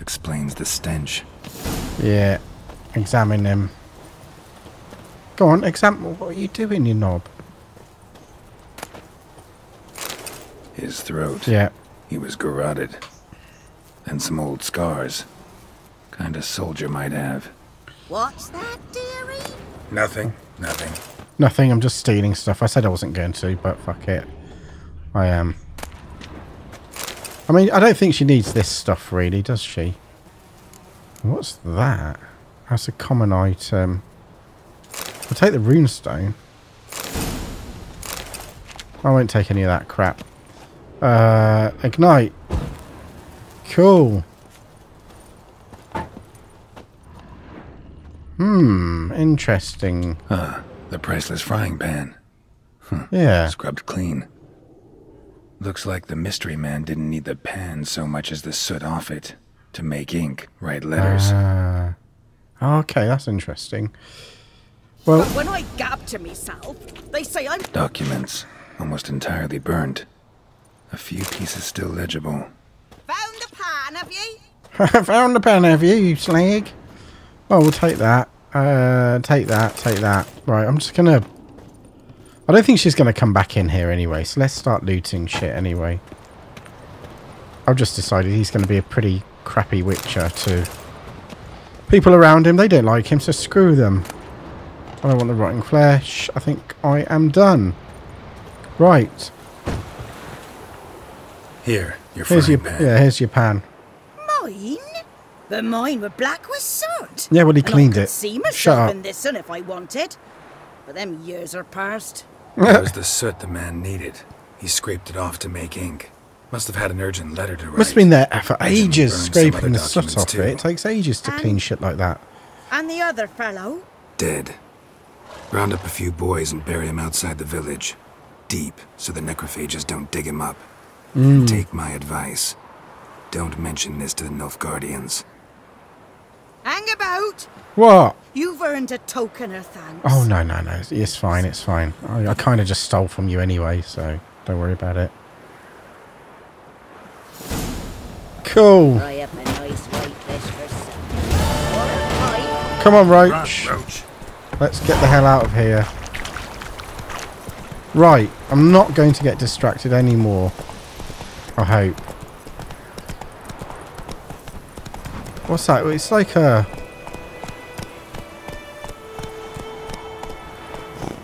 Speaker 2: Explains the stench.
Speaker 1: Yeah. Examine him. Go on, examine. What are you doing, you knob?
Speaker 2: His throat.
Speaker 1: Yeah.
Speaker 2: He was garroted. And some old scars. Kind of soldier might have.
Speaker 15: What's that, dearie?
Speaker 2: Nothing. Nothing.
Speaker 1: Nothing, I'm just stealing stuff. I said I wasn't going to, but fuck it. I am. I mean, I don't think she needs this stuff really, does she? What's that? That's a common item. I'll take the runestone. I won't take any of that crap. Uh, ignite. Cool. Hmm, interesting.
Speaker 2: Huh. The priceless frying pan.
Speaker 1: Yeah.
Speaker 2: Scrubbed clean. Looks like the mystery man didn't need the pan so much as the soot off it to make ink, write letters.
Speaker 1: Ah. okay, that's interesting. Well,
Speaker 15: But when I gab to myself, they say I'm
Speaker 2: Documents, almost entirely burned. A few pieces still legible.
Speaker 15: found the pan, have ye?
Speaker 1: found the pen, have you, you slag? Well, we'll take that. Uh, take that, take that. Right, I'm just gonna... I don't think she's gonna come back in here anyway, so let's start looting shit anyway. I've just decided he's gonna be a pretty crappy witcher to people around him. They don't like him, so screw them. I don't want the rotting flesh. I think I am done. Right.
Speaker 2: Here, your
Speaker 1: Here's
Speaker 2: frying
Speaker 1: your
Speaker 2: pan.
Speaker 1: yeah. Here's your pan.
Speaker 15: Mine? But mine were black with soot.
Speaker 1: Yeah, well, he
Speaker 15: And I
Speaker 1: cleaned
Speaker 15: could
Speaker 1: it.
Speaker 15: see
Speaker 1: Shut
Speaker 15: myself
Speaker 1: up.
Speaker 15: in this one if I wanted. But them years are past.
Speaker 2: That was the soot the man needed. He scraped it off to make ink. Must have had an urgent letter to write.
Speaker 1: Must have been there for ages scraping the soot off
Speaker 2: too.
Speaker 1: it. It takes ages to clean shit like that.
Speaker 15: And the other fellow?
Speaker 2: Dead. Round up a few boys and bury him outside the village. Deep, so the necrophages don't dig him up.
Speaker 1: Mm.
Speaker 2: And take my advice. Don't mention this to the Nilfgaardians.
Speaker 15: Hang about!
Speaker 1: What?
Speaker 15: You've earned a token of thanks.
Speaker 1: Oh no no no! It's fine. It's fine. I, I kind of just stole from you anyway, so don't worry about it. Cool.
Speaker 10: Fry up a nice white fish for supper.
Speaker 1: Come on, Roach. Let's get the hell out of here. Right. I'm not going to get distracted anymore. I hope. What's that? It's like a.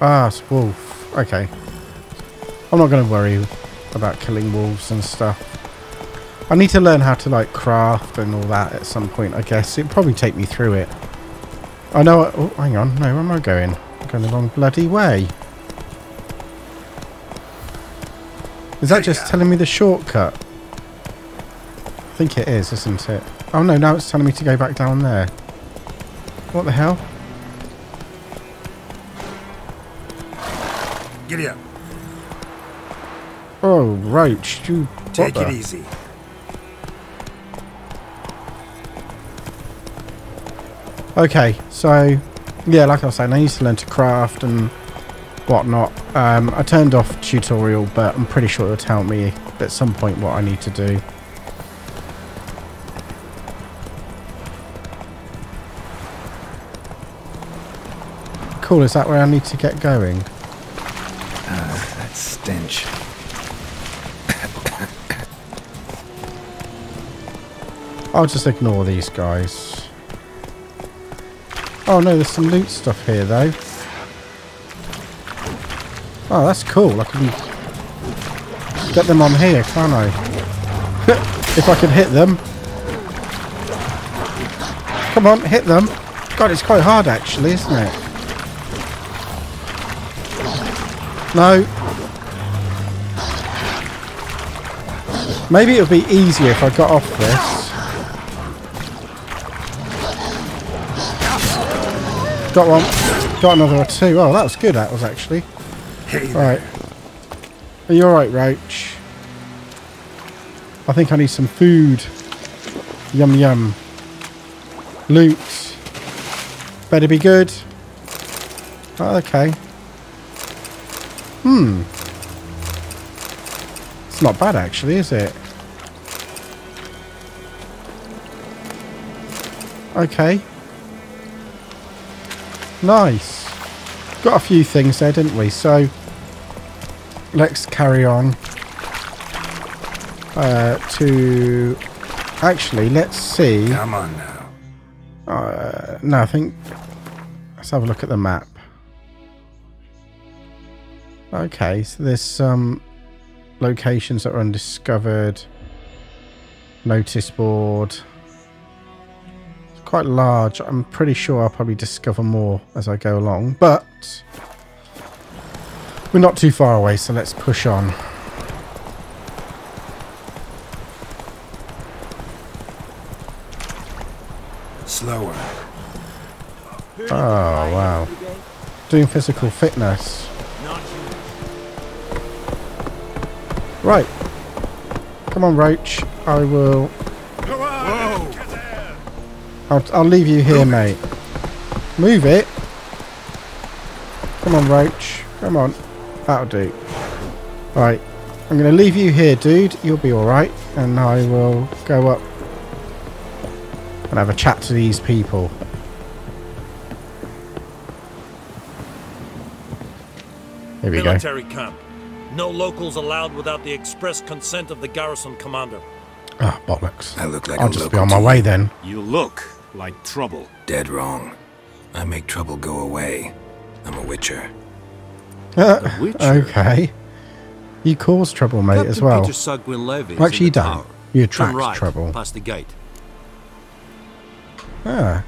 Speaker 1: Ah, it's wolf. Okay. I'm not going to worry about killing wolves and stuff. I need to learn how to like craft and all that at some point, I guess. It'd probably take me through it. I know. I, oh, hang on. No, where am I going? I'm going the wrong bloody way. Is that just telling me the shortcut? I think it is, isn't it? Oh no, now it's telling me to go back down there. What the hell?
Speaker 2: Giddy up.
Speaker 1: Oh, Roach, you...
Speaker 2: Take it easy.
Speaker 1: Okay, so yeah, like I was saying, I used to learn to craft and whatnot. Um, I turned off tutorial, but I'm pretty sure it'll tell me at some point what I need to do. Cool, is that where I need to get going?
Speaker 2: Ah, that stench.
Speaker 1: I'll just ignore these guys. Oh no, there's some loot stuff here though. Oh, that's cool. I can get them on here, can't I? if I can hit them. Come on, hit them. God, it's quite hard actually, isn't it? No. Maybe it would be easier if I got off this. Got one. Got another two. Oh, that was good, that was actually.
Speaker 2: Hey
Speaker 1: Right. Are you alright, Roach? I think I need some food. Yum yum. Loot. Better be good. Oh, okay. Hmm. It's not bad actually, is it? Okay. Nice. Got a few things there, didn't we? So, let's carry on uh, to... Actually, let's see.
Speaker 2: Come on now.
Speaker 1: Uh, no, I think... Let's have a look at the map. Okay, so there's some locations that are undiscovered. Notice board. Quite large. I'm pretty sure I'll probably discover more as I go along, but we're not too far away, so let's push on.
Speaker 2: Slower.
Speaker 1: Oh, wow. Doing physical fitness. Right. Come on, Roach. I will... I'll, I'll leave you here, mate. Move it. Come on, Roach. Come on. That'll do. Right. I'm going to leave you here, dude. You'll be alright. And I will go up and have a chat to these people. Here we go.
Speaker 16: Military camp. No locals allowed without the express consent of the garrison commander.
Speaker 1: Ah, bollocks.
Speaker 2: I look like
Speaker 1: I'll
Speaker 2: a
Speaker 1: just be on my way then.
Speaker 13: You look like trouble.
Speaker 2: Dead wrong. I make trouble go away. I'm a witcher.
Speaker 1: Uh, okay. You cause trouble, mate,
Speaker 16: Captain
Speaker 1: as well.
Speaker 16: Peter Saar Gwynleve
Speaker 1: Well, actually,
Speaker 16: in
Speaker 1: you don't. You
Speaker 16: Turn
Speaker 1: attract
Speaker 16: right,
Speaker 1: trouble.
Speaker 16: Past the gate.
Speaker 1: Ah.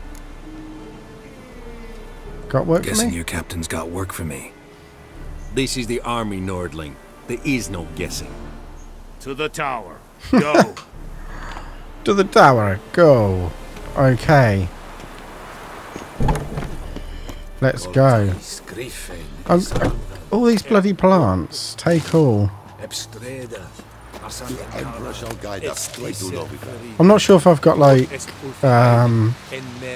Speaker 1: Got work for
Speaker 2: Guessing
Speaker 1: me?
Speaker 2: your captain's got work for me.
Speaker 16: This is the army, Nordling. There is no guessing.
Speaker 13: To the tower. Go.
Speaker 1: To the tower. Go. Okay. Let's go. Um, all these bloody plants. Take all. I'm not sure if I've got like um,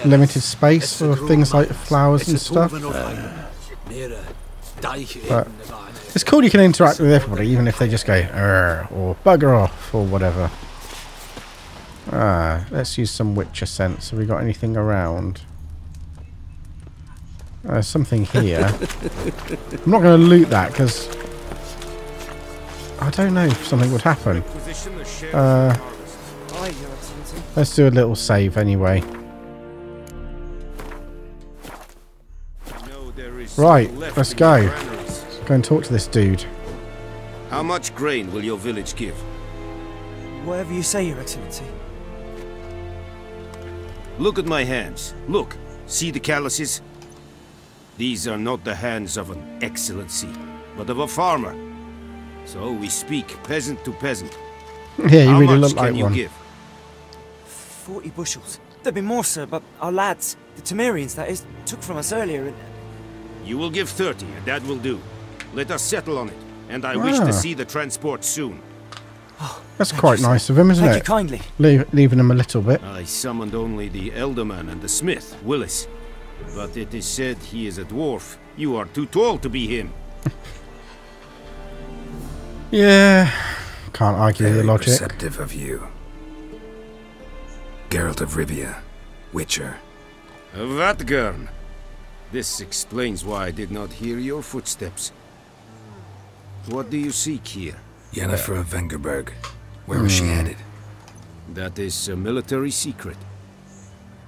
Speaker 1: limited space for things like flowers and stuff. But it's cool you can interact with everybody, even if they just go or bugger off or whatever. Ah, let's use some Witcher sense. Have we got anything around? Uh, something here. I'm not going to loot that because I don't know if something would happen. Uh, let's do a little save anyway. Right, let's go. Let's go and talk to this dude.
Speaker 6: How much grain will your village give?
Speaker 17: Whatever you say, Your Excellency.
Speaker 6: Look at my hands. Look. See the calluses? These are not the hands of an excellency, but of a farmer. So we speak peasant to peasant.
Speaker 1: Yeah, you
Speaker 6: How
Speaker 1: really
Speaker 6: much
Speaker 1: look like
Speaker 6: can you
Speaker 1: one.
Speaker 6: give?
Speaker 17: Forty bushels. There'd be more, sir, but our lads, the Temerians, that is, took from us earlier and...
Speaker 6: You will give 30, and that will do. Let us settle on it, and I wish
Speaker 1: Ah.
Speaker 6: to see the transport soon.
Speaker 1: That's quite nice of him, isn't
Speaker 17: Thank
Speaker 1: it?
Speaker 17: you kindly.
Speaker 1: Leave, leaving him a little bit.
Speaker 6: I summoned only the Elderman and the smith, Willis. But it is said he is a dwarf. You are too tall to be him.
Speaker 1: Yeah, can't argue
Speaker 2: Very
Speaker 1: the logic.
Speaker 2: perceptive of you. Geralt of Rivia, Witcher.
Speaker 6: Vatt'ghern. This explains why I did not hear your footsteps. What do you seek here?
Speaker 2: Yennefer of Vengerberg. Where was she
Speaker 6: Hmm.
Speaker 2: headed?
Speaker 6: That is a military secret.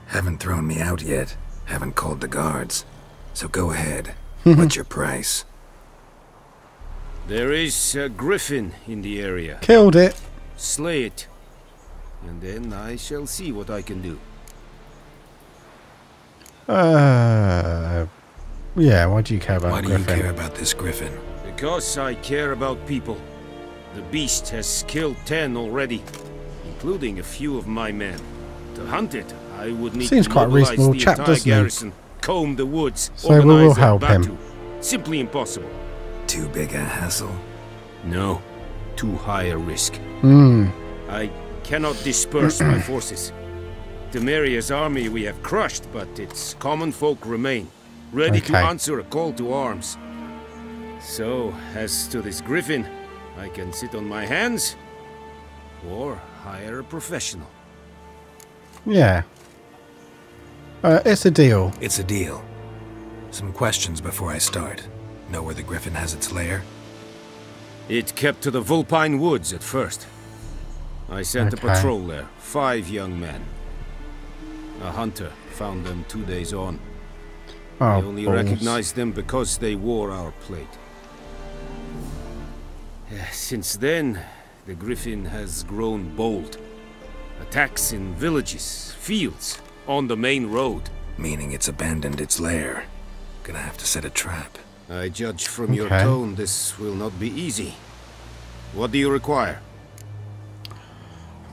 Speaker 2: Haven't thrown me out yet. Haven't called the guards. So go ahead. What's your price?
Speaker 6: There is a griffin in the area.
Speaker 1: Killed it.
Speaker 6: Slay it. And then I shall see what I can do.
Speaker 1: Uh, yeah, why do you care about
Speaker 2: Why do
Speaker 1: Griffin?
Speaker 2: you care about this griffin?
Speaker 6: Because I care about people. The beast has killed ten already, including a few of my men. To hunt it, I would need
Speaker 1: Seems
Speaker 6: to
Speaker 1: quite a
Speaker 6: mobilize
Speaker 1: reasonable
Speaker 6: the
Speaker 1: chap,
Speaker 6: entire
Speaker 1: doesn't he?
Speaker 6: garrison, comb the woods,
Speaker 1: So we will
Speaker 6: organize a
Speaker 1: help him.
Speaker 6: Simply impossible.
Speaker 2: Too big a hassle?
Speaker 6: No, too high a risk.
Speaker 1: Hmm.
Speaker 6: I cannot disperse my forces. Temeria's army we have crushed, but its common folk remain, ready to answer a call to arms. So, as to this griffin, I can sit on my hands, or hire a professional.
Speaker 1: Yeah. Uh, it's a deal.
Speaker 2: It's a deal. Some questions before I start. Know where the griffin has its lair?
Speaker 6: It kept to the Vulpine Woods at first. I sent
Speaker 1: Okay.
Speaker 6: a patrol there, five young men. A hunter found them two days on.
Speaker 1: Oh,
Speaker 6: I only
Speaker 1: balls.
Speaker 6: recognized them because they wore our plate. Eh, Since then, the Griffin has grown bold. Attacks in villages, fields, on the main road.
Speaker 2: Meaning it's abandoned its lair. Gonna have to set a trap.
Speaker 6: I judge from your tone this will not be easy. What do you require?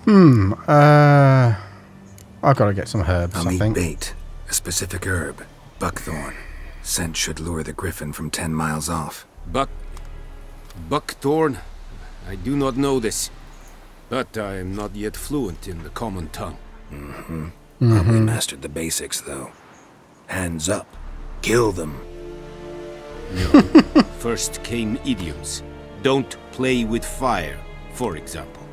Speaker 1: Hmm. Uh, I've got to get some herbs.
Speaker 2: I'll
Speaker 1: I think.
Speaker 2: bait. A specific herb. Buckthorn. Scent should lure the griffin from ten miles off.
Speaker 6: Buck... Buckthorn? I do not know this, but I am not yet fluent in the common tongue.
Speaker 2: Mm-hmm. Probably mastered the basics, though. Hands up. Kill them.
Speaker 6: No. First came idioms. Don't play with fire, for example.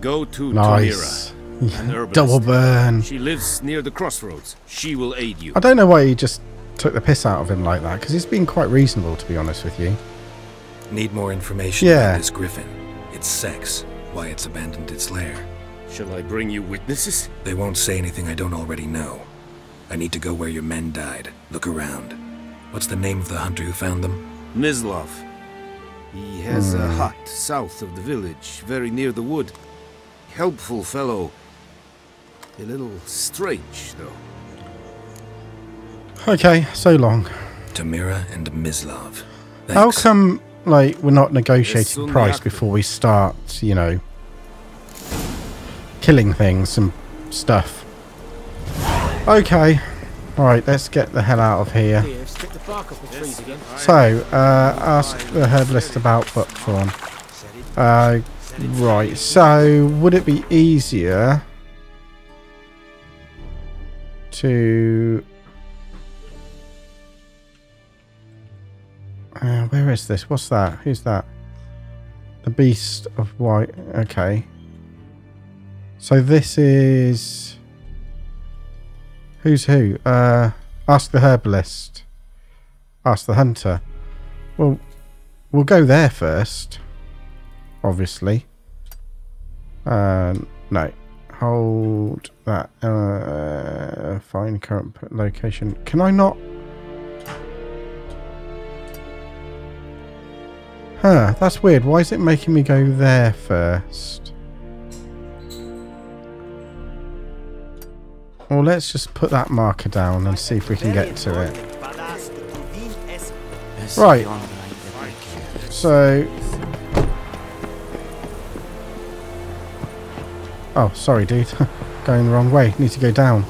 Speaker 6: Go to
Speaker 1: Nice.
Speaker 6: Tomira, an herbalist.
Speaker 1: Double burn.
Speaker 6: She lives near the crossroads. She will aid you.
Speaker 1: I don't know why he just took the piss out of him like that, because he's been quite reasonable, to be honest with you.
Speaker 2: Need more information
Speaker 1: Yeah.
Speaker 2: about this griffin. Its sex. Why it's abandoned its lair.
Speaker 6: Shall I bring you witnesses?
Speaker 2: They won't say anything I don't already know. I need to go where your men died. Look around. What's the name of the hunter who found them?
Speaker 6: Mislav. He has a
Speaker 2: Hmm.
Speaker 6: hut south of the village, very near the wood. Helpful fellow. A little strange, though.
Speaker 1: Okay, so long.
Speaker 2: Tomira and Mislav.
Speaker 1: How come, like, we're not negotiating price before we start, you know, killing things and stuff? Okay. Alright, let's get the hell out of here.
Speaker 4: Here, stick the bark off the trees again.
Speaker 1: So, uh, ask the herbalist about buckthorn. Uh, right, so would it be easier to... Uh, where is this? What's that? Who's that? The Beast of White. Okay. So this is... Who's who? Uh, ask the herbalist. Ask the hunter. Well, we'll go there first. Obviously. Uh, no. Hold that. Uh, find current location. Can I not? Huh, that's weird. Why is it making me go there first? Well, let's just put that marker down and see if we can get to it. Right. So. Oh, sorry, dude. Going the wrong way. Need to go down.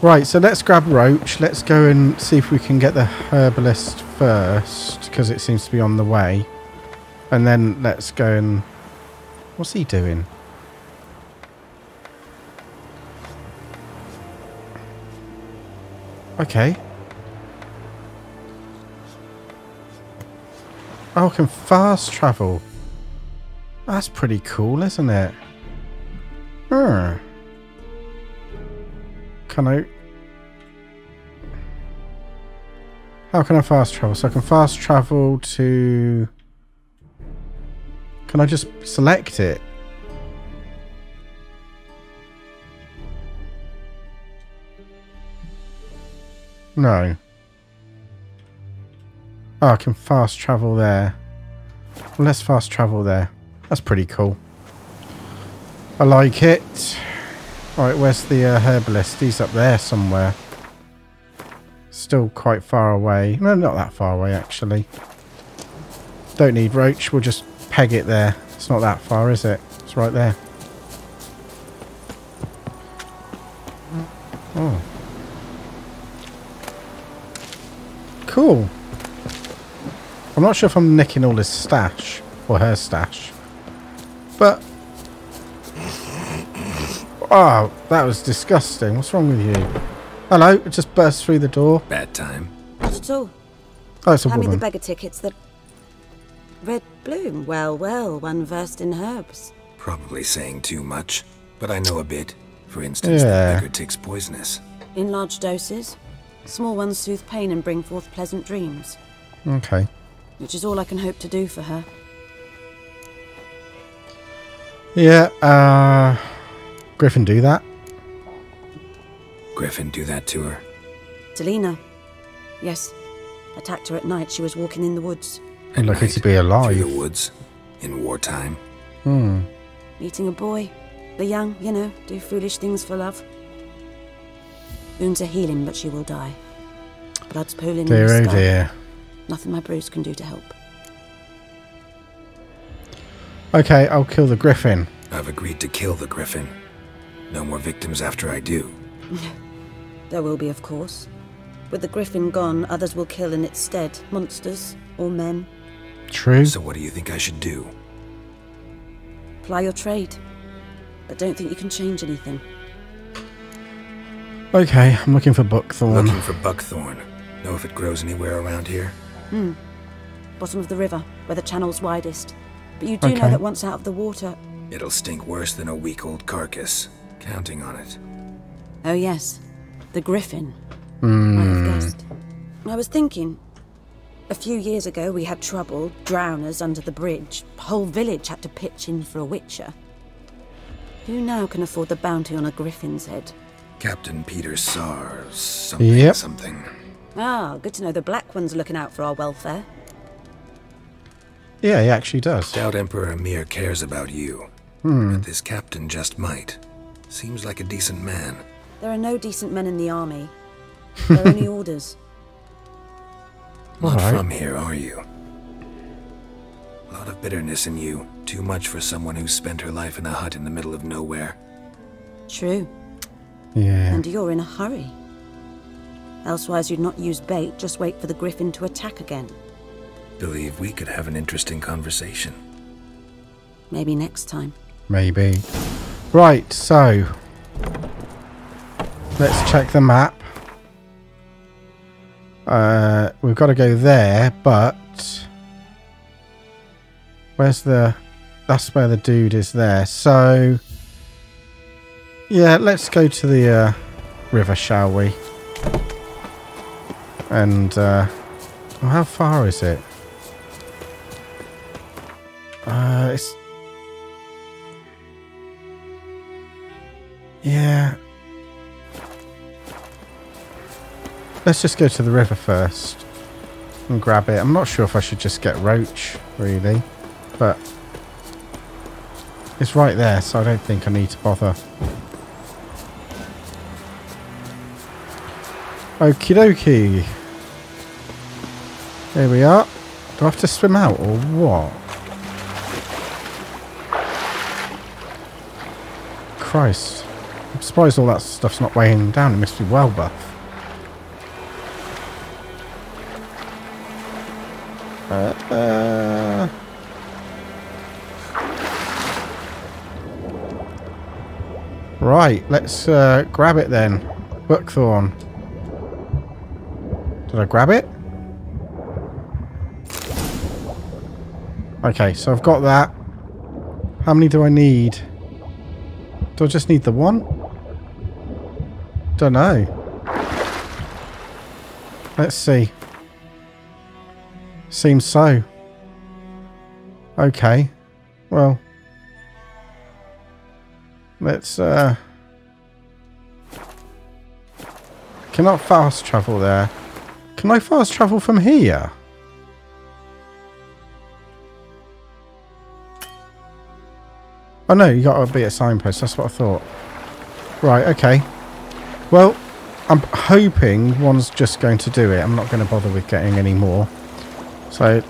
Speaker 1: Right, so let's grab Roach. Let's go and see if we can get the herbalist first, because it seems to be on the way. And then let's go and... What's he doing? Okay. Oh, I can fast travel. That's pretty cool, isn't it? Hmm. Can I... How can I fast travel? So I can fast travel to... Can I just select it? No. Oh, I can fast travel there. Well, let's fast travel there. That's pretty cool. I like it. Right, where's the uh, herbalist? He's up there somewhere. Still quite far away. No, not that far away, actually. Don't need roach. We'll just peg it there. It's not that far, is it? It's right there. Oh. Cool. I'm not sure if I'm nicking all his stash. Or her stash. But... Oh, that was disgusting. What's wrong with you? Hello, it just burst through the door.
Speaker 2: Bad time.
Speaker 15: Not at all.
Speaker 1: Oh, it's a
Speaker 15: Hand me the
Speaker 1: woman.
Speaker 15: beggar tickets that. Red bloom. Well, well, one versed in herbs.
Speaker 2: Probably saying too much, but I know a bit. For instance,
Speaker 1: Yeah.
Speaker 2: the beggar tick's poisonous.
Speaker 15: In large doses. Small ones soothe pain and bring forth pleasant dreams,
Speaker 1: Okay.
Speaker 15: which is all I can hope to do for her.
Speaker 1: Yeah, uh... Griffin do that?
Speaker 2: Griffin do that to her.
Speaker 15: Delina. Yes. Attacked her at night. She was walking in the woods.
Speaker 1: You're lucky to be
Speaker 2: Through
Speaker 1: alive.
Speaker 2: the woods. In wartime.
Speaker 1: Hmm.
Speaker 15: Meeting a boy. The young, you know, do foolish things for love. Wounds are healing, but she will die. Blood's pooling
Speaker 1: Dear,
Speaker 15: in
Speaker 1: oh
Speaker 15: the sky.
Speaker 1: dear.
Speaker 15: Nothing my bruise can do to help.
Speaker 1: Okay, I'll kill the Griffin.
Speaker 2: I've agreed to kill the griffin. No more victims after I do.
Speaker 15: There will be, of course. With the griffin gone, others will kill in its stead monsters or men.
Speaker 1: True.
Speaker 2: So what do you think I should do?
Speaker 15: Ply your trade. But don't think you can change anything.
Speaker 1: Okay, I'm looking for buckthorn.
Speaker 2: Looking for buckthorn. Know if it grows anywhere around here?
Speaker 15: Hmm. Bottom of the river, where the channel's widest. But you do know that once out of the water.
Speaker 2: It'll stink worse than a week-old carcass. Counting on it.
Speaker 15: Oh, yes. The griffin.
Speaker 1: Hmm.
Speaker 15: I have guessed. I was thinking. A few years ago, we had trouble, drowners under the bridge. Whole village had to pitch in for a witcher. Who now can afford the bounty on a griffin's head?
Speaker 2: Captain Peter Sars. Something,
Speaker 1: Yep.
Speaker 2: something.
Speaker 15: Ah, good to know the Black One's looking out for our welfare.
Speaker 1: Yeah, he actually does.
Speaker 2: Doubt Emperor Emhyr cares about you.
Speaker 1: Hmm.
Speaker 2: But this captain just might. Seems like a decent man.
Speaker 15: There are no decent men in the army. There are only orders.
Speaker 2: Not
Speaker 1: Alright.
Speaker 2: from here, are you? A lot of bitterness in you. Too much for someone who spent her life in a hut in the middle of nowhere.
Speaker 15: True.
Speaker 1: Yeah.
Speaker 15: And you're in a hurry. Elsewise, you'd not use bait, just wait for the griffin to attack again.
Speaker 2: Believe we could have an interesting conversation.
Speaker 15: Maybe next time.
Speaker 1: Maybe. Right, so let's check the map. Uh, we've got to go there, but where's the? That's where the dude is there. So yeah, let's go to the uh, river, shall we? And uh, well, how far is it? Uh, it's Yeah. Let's just go to the river first and grab it. I'm not sure if I should just get roach, really, but it's right there, so I don't think I need to bother. Okie dokie. Here we are. Do I have to swim out or what? Christ. I'm surprised all that stuff's not weighing down. It must be well buff. Uh, uh. Right, let's uh, grab it then. Buckthorn. Did I grab it? Okay, so I've got that. How many do I need? Do I just need the one? Don't know. Let's see. Seems so. Okay. Well. Let's, uh... Cannot fast travel there. Can I fast travel from here? Oh no, you got to be a signpost. That's what I thought. Right, okay. Well, I'm hoping one's just going to do it. I'm not going to bother with getting any more. So,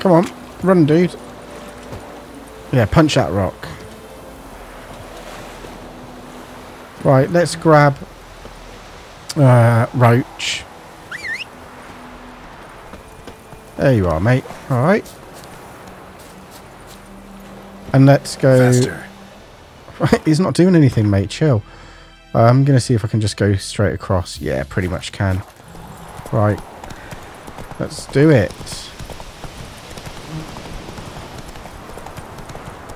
Speaker 1: come on. Run, dude. Yeah, punch that rock. Right, let's grab uh, Roach. There you are, mate. Alright. And let's go...
Speaker 2: Faster.
Speaker 1: He's not doing anything, mate. Chill. Uh, I'm going to see if I can just go straight across. Yeah, pretty much can. Right. Let's do it.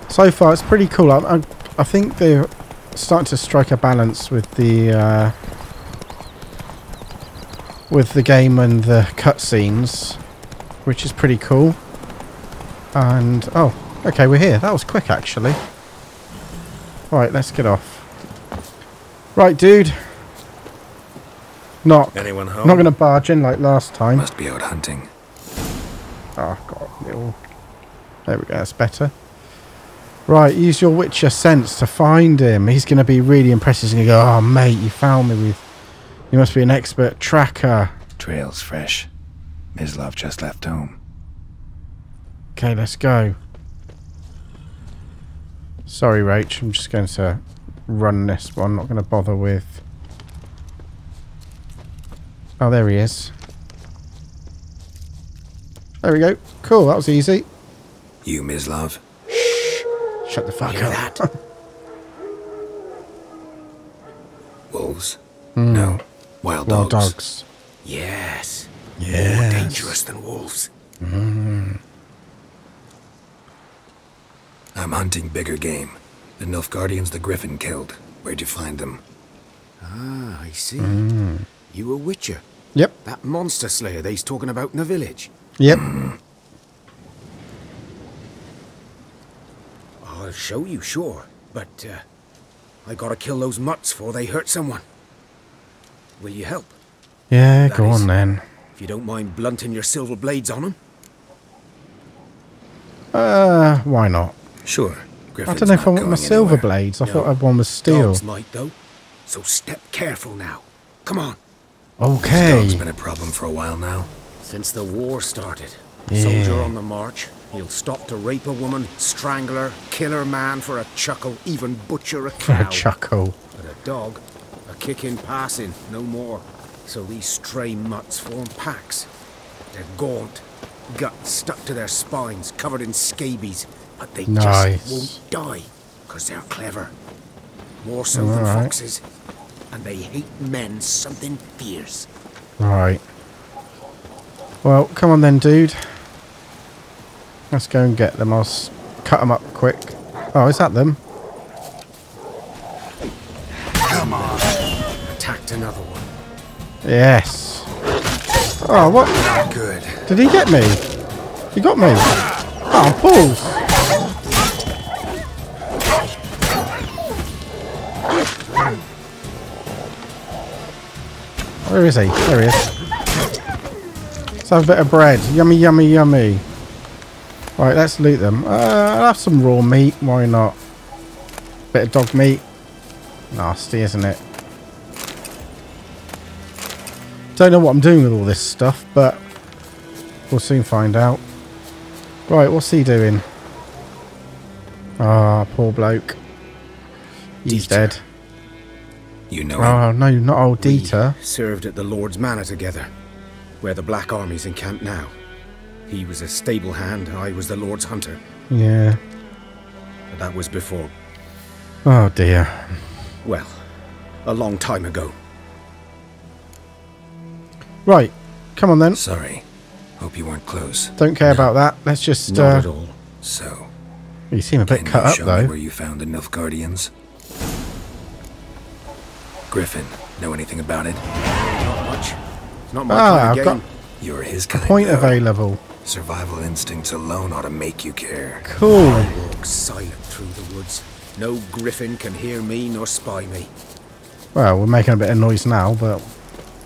Speaker 1: So far, it's pretty cool. I, I, I think they're starting to strike a balance with the... Uh, with the game and the cutscenes, which is pretty cool. And, oh, okay, we're here. That was quick, actually. Right, let's get off. Right, dude. Not.
Speaker 2: Anyone home?
Speaker 1: Not going to barge in like last time.
Speaker 2: Must be out hunting.
Speaker 1: Ah, oh, God, little. There we go, that's better. Right, use your Witcher sense to find him. He's going to be really impressed. He's going to go, oh, mate, you found me with... You must be an expert tracker.
Speaker 2: Trail's fresh. Mislav just left home.
Speaker 1: Okay, let's go. Sorry, Rach. I'm just going to run this one. Not going to bother with... Oh, there he is. There we go. Cool, that was easy.
Speaker 2: You, Mislav. Shh!
Speaker 1: Shut the fuck
Speaker 2: Hear
Speaker 1: up.
Speaker 2: that? Wolves?
Speaker 1: Hmm.
Speaker 2: No. Wild,
Speaker 1: Wild
Speaker 2: dogs.
Speaker 1: dogs.
Speaker 2: Yes. More dangerous than wolves.
Speaker 1: Mm.
Speaker 2: I'm hunting bigger game. The Nilfgaardians the Griffin killed. Where'd you find them?
Speaker 6: Ah, I see.
Speaker 1: Mm.
Speaker 6: You a witcher?
Speaker 1: Yep.
Speaker 6: That monster slayer they's talking about in the village.
Speaker 1: Yep.
Speaker 6: I'll show you, sure. But, uh, I gotta kill those mutts before they hurt someone. Will you help?
Speaker 1: Yeah,
Speaker 6: That
Speaker 1: go
Speaker 6: is-
Speaker 1: on then.
Speaker 6: If you don't mind blunting your silver blades on them?
Speaker 1: Uh, why not?
Speaker 2: Sure.
Speaker 1: I don't know if I want my silver blades. I thought I one was steel.
Speaker 6: Dogs might, though. So step careful now. Come on.
Speaker 1: Okay.
Speaker 2: Dog's been a problem for a while now.
Speaker 6: Since the war started,
Speaker 1: Yeah.
Speaker 6: soldier on the march, he'll stop to rape a woman, strangle her, kill her man for a chuckle, even butcher a cow.
Speaker 1: For a chuckle.
Speaker 6: But a dog, a kick in passing, no more. So these stray mutts form packs. They're gaunt, guts stuck to their spines, covered in scabies, but they
Speaker 1: Nice.
Speaker 6: just won't die, because they're clever. More so than
Speaker 1: Alright.
Speaker 6: foxes. And they hate men something fierce.
Speaker 1: Right. Well, come on then, dude. Let's go and get them. I'll cut them up quick. Oh, is that them?
Speaker 6: Come on. Attacked another one.
Speaker 1: Yes. Oh, what?
Speaker 2: Good.
Speaker 1: Did he get me? He got me. Oh, balls. Where is he? There he is. Let's have a bit of bread. Yummy, yummy, yummy. Right, let's loot them. Uh, I'll have some raw meat. Why not? Bit of dog meat. Nasty, isn't it? Don't know what I'm doing with all this stuff, but we'll soon find out. Right, what's he doing? Ah, poor bloke. He's dead.
Speaker 2: You know him?
Speaker 1: Oh, no, not old Dieter.
Speaker 6: Served at the Lord's Manor together, where the Black Army's encamped now. He was a stable hand, I was the Lord's hunter.
Speaker 1: Yeah.
Speaker 6: But that was before,
Speaker 1: Oh, dear.
Speaker 6: well, a long time ago.
Speaker 1: Right, come on then.
Speaker 2: Sorry. Hope you weren't close.
Speaker 1: Don't care about that. Let's just.
Speaker 2: Not
Speaker 1: uh,
Speaker 2: at all. So,
Speaker 1: You seem a bit cut up, though.
Speaker 2: where you found the Nilfgaardians? Griffin, know anything about it?
Speaker 6: Not much. Not my
Speaker 1: Ah, I've got.
Speaker 2: You're his
Speaker 1: a
Speaker 2: kind.
Speaker 1: point
Speaker 2: though.
Speaker 1: available.
Speaker 2: Survival instincts alone ought to make you care.
Speaker 1: Cool.
Speaker 6: I walk silent through the woods. No griffin can hear me nor spy me.
Speaker 1: Well, we're making a bit of noise now, but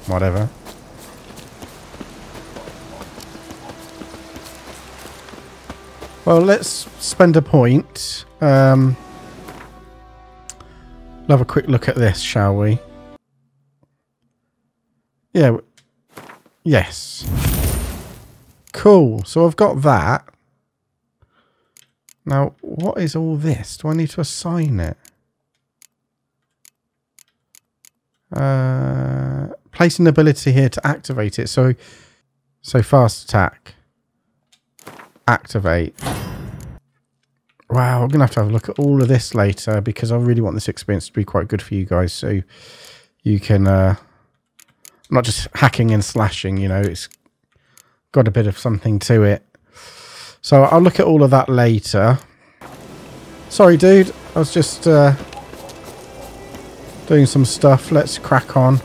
Speaker 1: whatever. Well, let's spend a point. Um, have a quick look at this, shall we? Yeah. Yes. Cool. So I've got that. Now, what is all this? Do I need to assign it? Uh, place an ability here to activate it. So, so fast attack. Activate. Wow, I'm gonna have to have a look at all of this later because I really want this experience to be quite good for you guys. So you can uh, not just hacking and slashing. You know, it's got a bit of something to it. So I'll look at all of that later. Sorry, dude. I was just uh, doing some stuff. Let's crack on.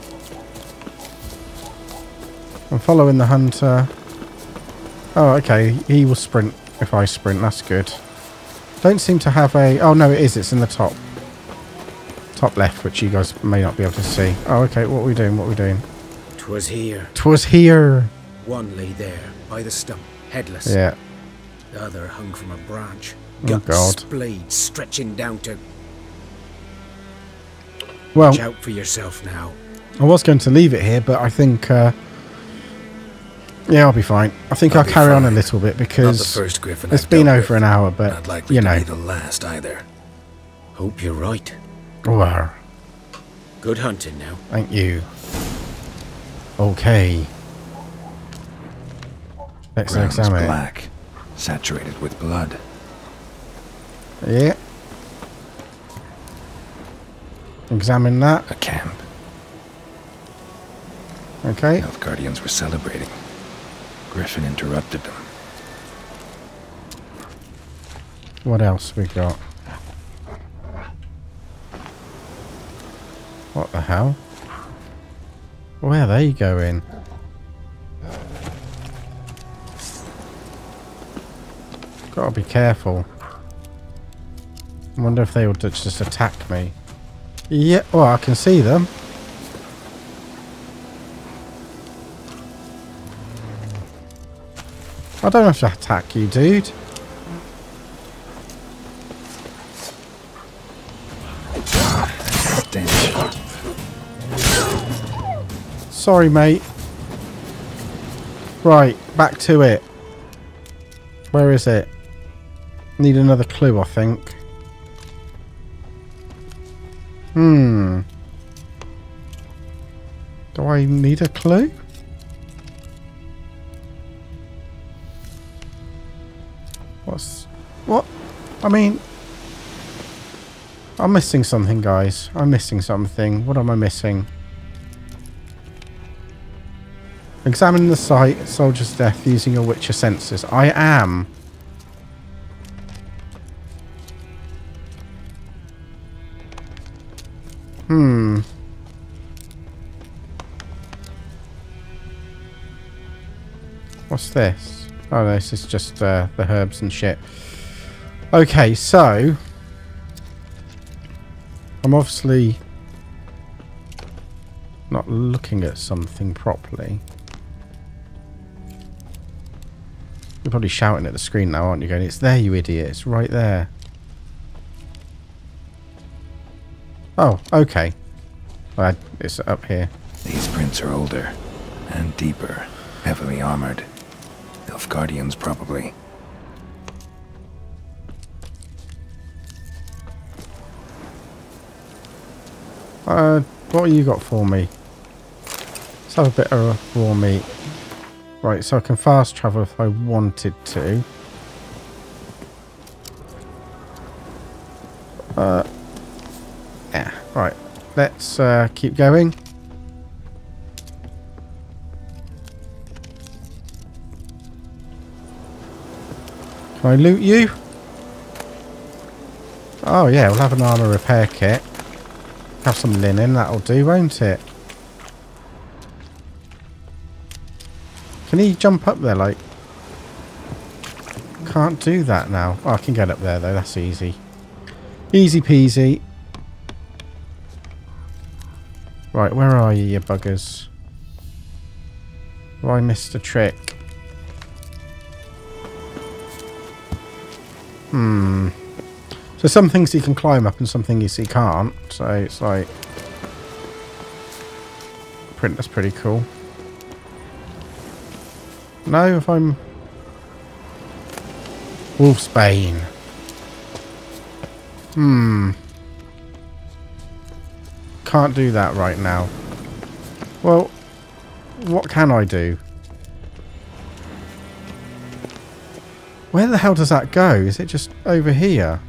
Speaker 1: I'm following the hunter. Oh, okay. He will sprint if I sprint. That's good. Don't seem to have a... Oh, no, it is. It's in the top. Top left, which you guys may not be able to see. Oh, okay. What are we doing? What are we doing?
Speaker 6: Twas here.
Speaker 1: Twas here.
Speaker 6: One lay there, by the stump, headless.
Speaker 1: Yeah.
Speaker 6: The other hung from a branch.
Speaker 1: Oh,
Speaker 6: Guts
Speaker 1: God.
Speaker 6: splayed, stretching down to...
Speaker 1: Well,
Speaker 6: Watch out for yourself now.
Speaker 1: I was going to leave it here, but I think... Uh, yeah, I'll be fine. I think I'll,
Speaker 2: be
Speaker 1: carry on a little bit because...
Speaker 2: Not the first griffin
Speaker 1: It's
Speaker 2: I've
Speaker 1: been over an hour, but,
Speaker 2: Not
Speaker 1: you know.
Speaker 2: be the last either.
Speaker 6: Hope you're right.
Speaker 1: Well,
Speaker 6: Good hunting now.
Speaker 1: thank you. Okay. Let's
Speaker 2: Ground's
Speaker 1: examine
Speaker 2: black, saturated with blood.
Speaker 1: Yeah. Examine that.
Speaker 2: A camp.
Speaker 1: Okay.
Speaker 2: Nilfgaardians were celebrating. Griffin interrupted them.
Speaker 1: What else we got? What the hell? Where are they going? Gotta be careful. I wonder if they would just attack me. Yeah, well, I can see them. I don't have to attack you, dude. Sorry, mate. Right, back to it. Where is it? Need another clue, I think. Hmm. Do I need a clue? What's... What? I mean... I'm missing something, guys. I'm missing something. What am I missing? Examine the site, soldier's death using your Witcher senses. I am. Hmm. What's this? Oh, this is just uh, the herbs and shit. Okay, so... I'm obviously not looking at something properly. You're probably shouting at the screen now, aren't you? Going, it's there, you idiot. It's right there. Oh, okay. Well, it's up here.
Speaker 2: These prints are older and deeper, heavily armored. Nilfgaardians, probably.
Speaker 1: Uh, what you got for me? Let's have a bit of raw meat. Right, so I can fast travel if I wanted to. Uh, yeah, right. Let's uh, keep going. Can I loot you? Oh yeah, we'll have an armor repair kit. Have some linen, that'll do, won't it? Can he jump up there like... Can't do that now. Oh, I can get up there though, that's easy. Easy peasy. Right, where are you, you buggers? Have I missed a trick? Hmm. So some things he can climb up and some things he can't. So it's like... Print, that's pretty cool. No, if I'm... Wolfsbane. Hmm. Can't do that right now. Well, what can I do? Where the hell does that go? Is it just over here?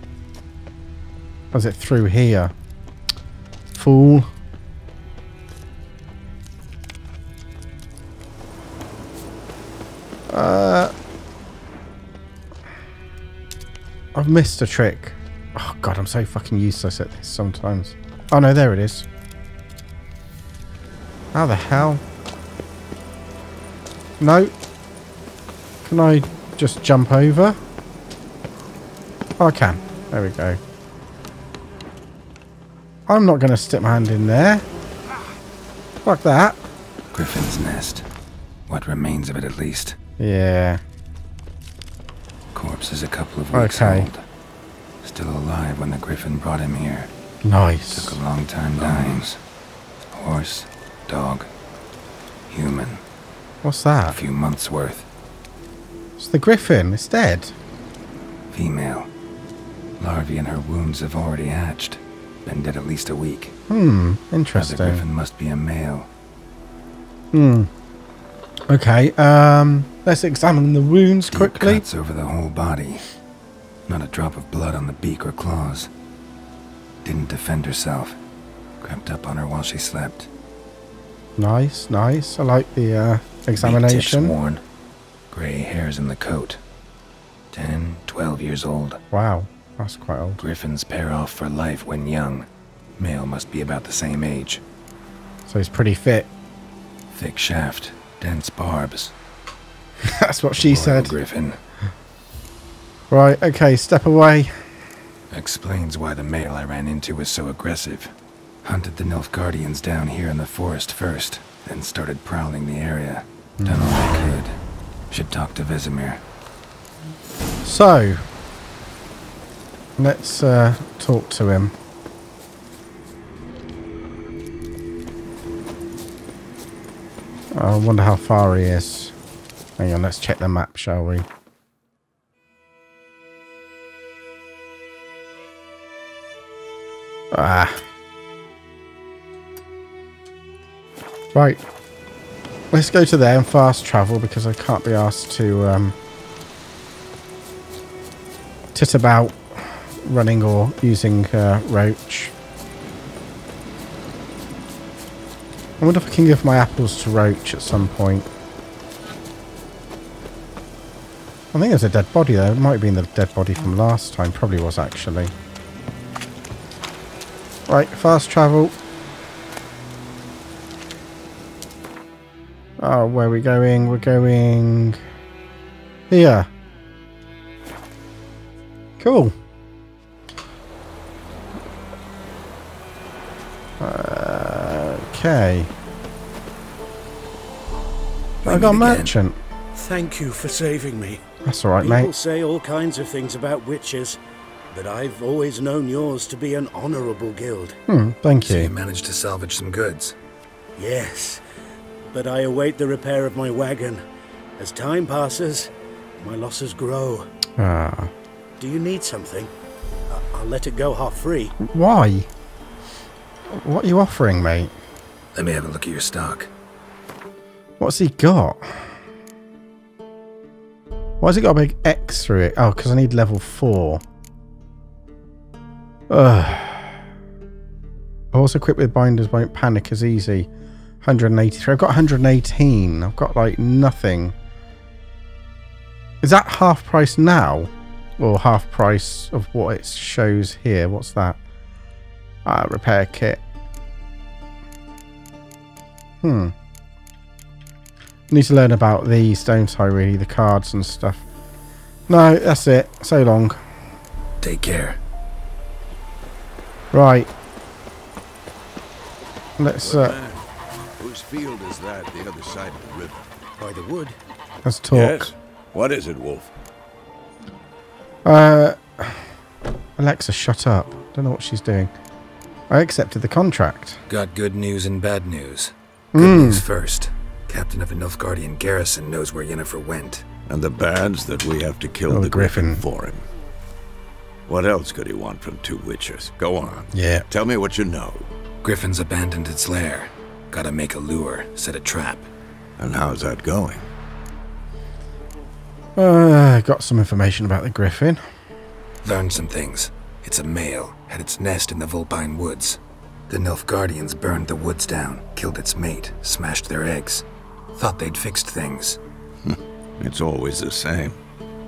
Speaker 1: Or is it through here? Fool. Uh, I've missed a trick. Oh god, I'm so fucking useless at this sometimes. Oh no, there it is. How the hell? No. Can I just jump over? Oh, I can. There we go. I'm not going to stick my hand in there. Fuck that.
Speaker 2: Griffin's nest. What remains of it, at least.
Speaker 1: Yeah.
Speaker 2: Corpse is a couple of weeks
Speaker 1: Okay.
Speaker 2: old. Still alive when the Griffin brought him here.
Speaker 1: Nice.
Speaker 2: Took a long time dying. Horse, dog, human.
Speaker 1: What's that?
Speaker 2: A few months worth.
Speaker 1: It's the griffin. It's dead.
Speaker 2: Female. Larvae in her wounds have already hatched. Been dead at least a week.
Speaker 1: Hmm. Interesting.
Speaker 2: Griffin must be a male.
Speaker 1: Hmm. Okay. Um. let's examine the wounds
Speaker 2: Deep
Speaker 1: quickly.
Speaker 2: cuts over the whole body. Not a drop of blood on the beak or claws. Didn't defend herself. Crept up on her while she slept.
Speaker 1: Nice, nice. I like the uh, examination.
Speaker 2: worn. Gray hairs in the coat. 10, 12 years old.
Speaker 1: Wow, that's quite old.
Speaker 2: Griffins pair off for life when young. Male must be about the same age.
Speaker 1: So he's pretty fit.
Speaker 2: Thick shaft, dense barbs.
Speaker 1: That's what she
Speaker 2: Royal
Speaker 1: said.
Speaker 2: Griffin.
Speaker 1: Right, okay, step away.
Speaker 2: Explains why the male I ran into was so aggressive. Hunted the Nilfgaardians down here in the forest first, then started prowling the area. Done all I could. Should talk to Vesemir.
Speaker 1: So, let's uh, talk to him. I wonder how far he is. Hang on, let's check the map, shall we? Ah. Right. Let's go to there and fast travel because I can't be asked to um, tit about running or using uh, Roach. I wonder if I can give my apples to Roach at some point. I think there's a dead body there. It might have been the dead body from last time. Probably was actually. Right, fast travel. Oh, where are we going? We're going here. Cool. Okay. I got a merchant.
Speaker 18: Thank you for saving me.
Speaker 1: That's all right,
Speaker 18: People
Speaker 1: mate.
Speaker 18: say all kinds of things about witchers, but I've always known yours to be an honourable guild.
Speaker 1: Hmm, thank
Speaker 2: So you
Speaker 1: you.
Speaker 2: managed to salvage some goods.
Speaker 18: Yes, but I await the repair of my wagon. As time passes, my losses grow.
Speaker 1: Ah,
Speaker 18: Do you need something? I- I'll let it go half free.
Speaker 1: why? What are you offering, mate?
Speaker 2: Let me have a look at your stock.
Speaker 1: What's he got? Why Why's it got a big X through it? Oh, because I need level 4. Ugh. Also equipped with binders won't panic as easy. 183. I've got 118. I've got like nothing. Is that half price now? Or half price of what it shows here? What's that? Uh, repair kit. Hmm. Need to learn about these, don't I, really? The cards and stuff. No, that's it. So long.
Speaker 2: Take care.
Speaker 1: Right. Let's uh,
Speaker 7: field is that the other side of the river?
Speaker 18: By the wood.
Speaker 1: let's talk.
Speaker 7: Yes. What is it, Wolf?
Speaker 1: Uh, Alexa, shut up. Don't know what she's doing. I accepted the contract.
Speaker 2: Got good news and bad news. Good
Speaker 1: Mm.
Speaker 2: news first. Captain of a Nilfgaardian garrison knows where Yennefer went.
Speaker 7: And the bad's that we have to kill
Speaker 1: Oh,
Speaker 7: the
Speaker 1: the Griffin.
Speaker 7: griffin for him. What else could he want from two witchers? Go on.
Speaker 1: Yeah.
Speaker 7: Tell me what you know.
Speaker 2: Griffin's abandoned its lair. Gotta make a lure, set a trap.
Speaker 7: And how's that going?
Speaker 1: Uh, got some information about the Griffin.
Speaker 2: Learned some things. It's a male, had its nest in the Vulpine Woods. The Nilfgaardians burned the woods down, killed its mate, smashed their eggs. Thought they'd fixed things.
Speaker 7: It's always the same.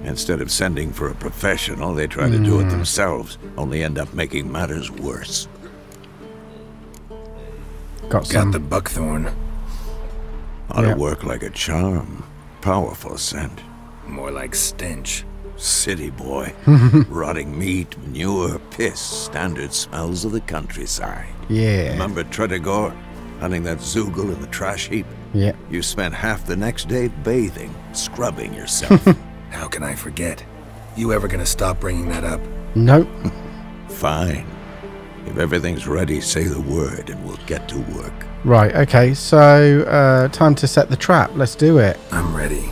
Speaker 7: Instead of sending for a professional, they try to do it
Speaker 1: Hmm.
Speaker 7: themselves, only end up making matters worse.
Speaker 1: Got some.
Speaker 2: The buckthorn.
Speaker 7: Ought
Speaker 1: Yeah.
Speaker 7: to work like a charm. Powerful scent.
Speaker 2: More like stench.
Speaker 7: City boy. Rotting meat, manure, piss. Standard smells of the countryside.
Speaker 1: Yeah.
Speaker 7: Remember Tretogor? Hunting that Zeugl in the trash heap?
Speaker 1: Yeah.
Speaker 7: You spent half the next day bathing, scrubbing yourself.
Speaker 2: How can I forget? You ever gonna stop bringing that up?
Speaker 1: Nope.
Speaker 7: Fine. If everything's ready, say the word and we'll get to work.
Speaker 1: Right, okay, so uh, time to set the trap. Let's do it.
Speaker 2: I'm ready.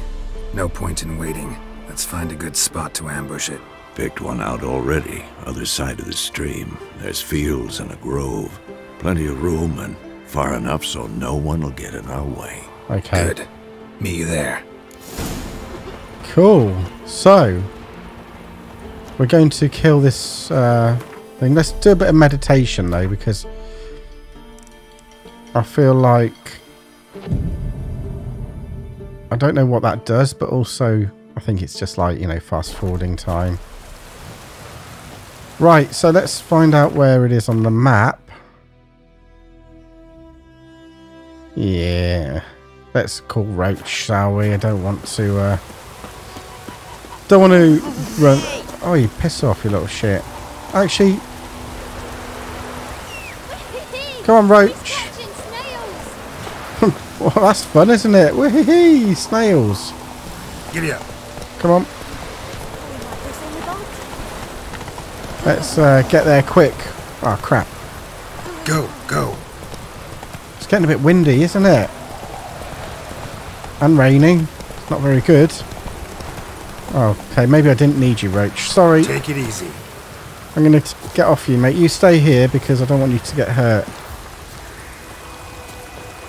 Speaker 2: No point in waiting. Let's find a good spot to ambush it.
Speaker 7: Picked one out already, other side of the stream. There's fields and a grove. Plenty of room and far enough so no one will get in our way.
Speaker 1: Okay.
Speaker 2: Good. Meet you there.
Speaker 1: Cool. So, we're going to kill this uh, thing. Let's do a bit of meditation though, because I feel like I don't know what that does, but also I think it's just like, you know, fast forwarding time. Right, so let's find out where it is on the map. Yeah. Let's call Roach, shall we? I don't want to, uh... Don't want to run... Oh, you piss off, you little shit. Actually... Come on, Roach. well, that's fun, isn't it? Whee snails.
Speaker 2: Giddy up.
Speaker 1: Come on. Let's uh, get there quick. Oh, crap.
Speaker 2: Go, go.
Speaker 1: It's getting a bit windy, isn't it? And raining. It's not very good. Oh, okay, maybe I didn't need you, Roach. Sorry.
Speaker 2: Take it easy.
Speaker 1: I'm going to get off you, mate. You stay here because I don't want you to get hurt.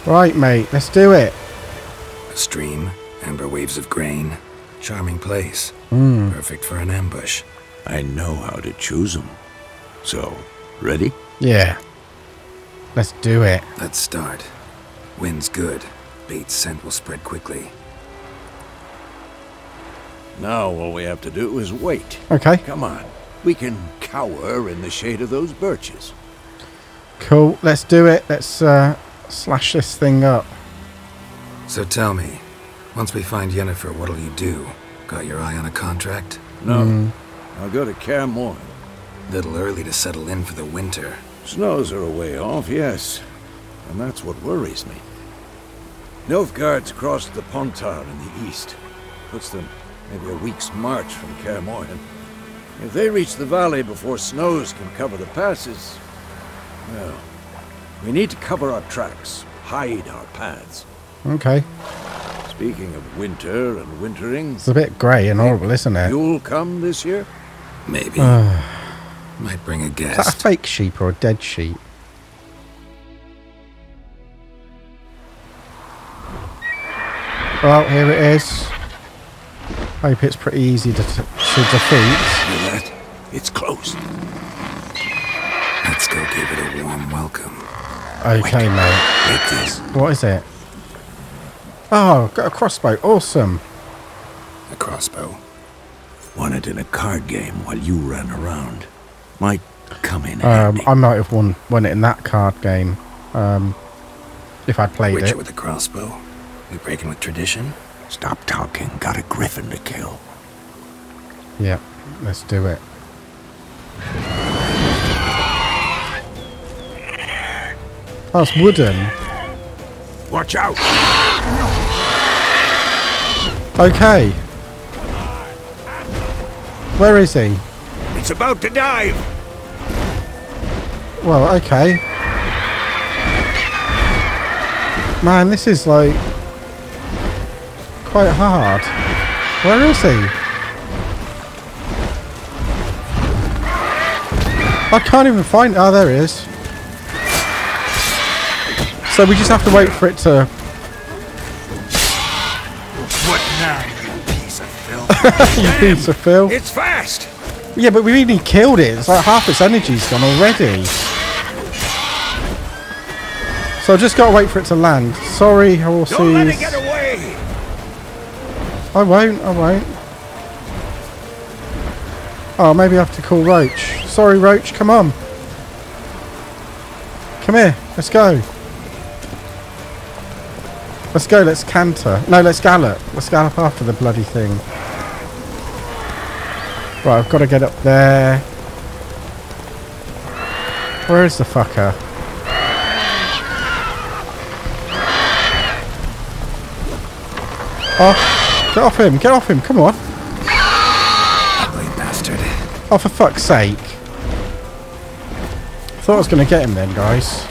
Speaker 1: Right, mate. Let's do it.
Speaker 2: A stream, amber waves of grain. Charming place.
Speaker 1: Mm.
Speaker 2: Perfect for an ambush.
Speaker 7: I know how to choose them. So, ready?
Speaker 1: Yeah. Let's do it.
Speaker 2: Let's start. Wind's good. Bait's scent will spread quickly.
Speaker 7: Now all we have to do is wait.
Speaker 1: Okay.
Speaker 7: Come on. We can cower in the shade of those birches.
Speaker 1: Cool. Let's do it. Let's uh, slash this thing up.
Speaker 2: So tell me, once we find Yennefer, what'll you do? Got your eye on a contract?
Speaker 7: No.
Speaker 1: Mm.
Speaker 7: I'll go to Kaer Morhen.
Speaker 2: Little early to settle in for the winter.
Speaker 7: Snows are a way off, yes. And that's what worries me. Nilfgaard's crossed the Pontar in the east. Puts them maybe a week's march from Kaer Morhen. If they reach the valley before snows can cover the passes, well, we need to cover our tracks, hide our paths.
Speaker 1: Okay.
Speaker 7: Speaking of winter and wintering...
Speaker 1: It's a bit grey and horrible, isn't it?
Speaker 7: You'll come this year?
Speaker 2: Maybe.
Speaker 1: Uh,
Speaker 2: Might bring a guest.
Speaker 1: is that a fake sheep or a dead sheep? Well, here it is. Hope it's pretty easy to, to defeat.
Speaker 7: Hear that? It's close.
Speaker 2: Let's go give it a warm welcome.
Speaker 1: Okay, mate.
Speaker 2: Take this.
Speaker 1: What is it? Oh, got a crossbow. Awesome.
Speaker 2: A crossbow.
Speaker 7: Won it in a card game while you ran around. Might come in
Speaker 1: Um,
Speaker 7: handy.
Speaker 1: I might have won won it in that card game. Um, if I played
Speaker 2: Witcher
Speaker 1: it.
Speaker 2: with a crossbow. We breaking with tradition?
Speaker 7: Stop talking. Got a griffin to kill.
Speaker 1: Yeah, let's do it. Oh, it's wooden.
Speaker 7: Watch out!
Speaker 1: Okay. Where is he?
Speaker 7: It's about to dive!
Speaker 1: Well, okay. Man, this is like quite hard. Where is he? I can't even find. Oh, there he is. So we just have to wait for it to.
Speaker 2: What now, you piece of filth?
Speaker 1: you piece of filth.
Speaker 7: It's fast!
Speaker 1: Yeah, but we really killed it. It's like half its energy's gone already. So I've just got to wait for it to land. Sorry, horses.
Speaker 7: Don't let it get away!
Speaker 1: I won't, I won't. Oh, maybe I have to call Roach. Sorry, Roach, come on. Come here, let's go. Let's go, let's canter. No, let's gallop. Let's gallop after the bloody thing. Right, I've got to get up there. Where is the fucker? Oh, get off him, get off him, come on.
Speaker 2: Ugly bastard.
Speaker 1: Oh, for fuck's sake. Thought I was going to get him then, guys.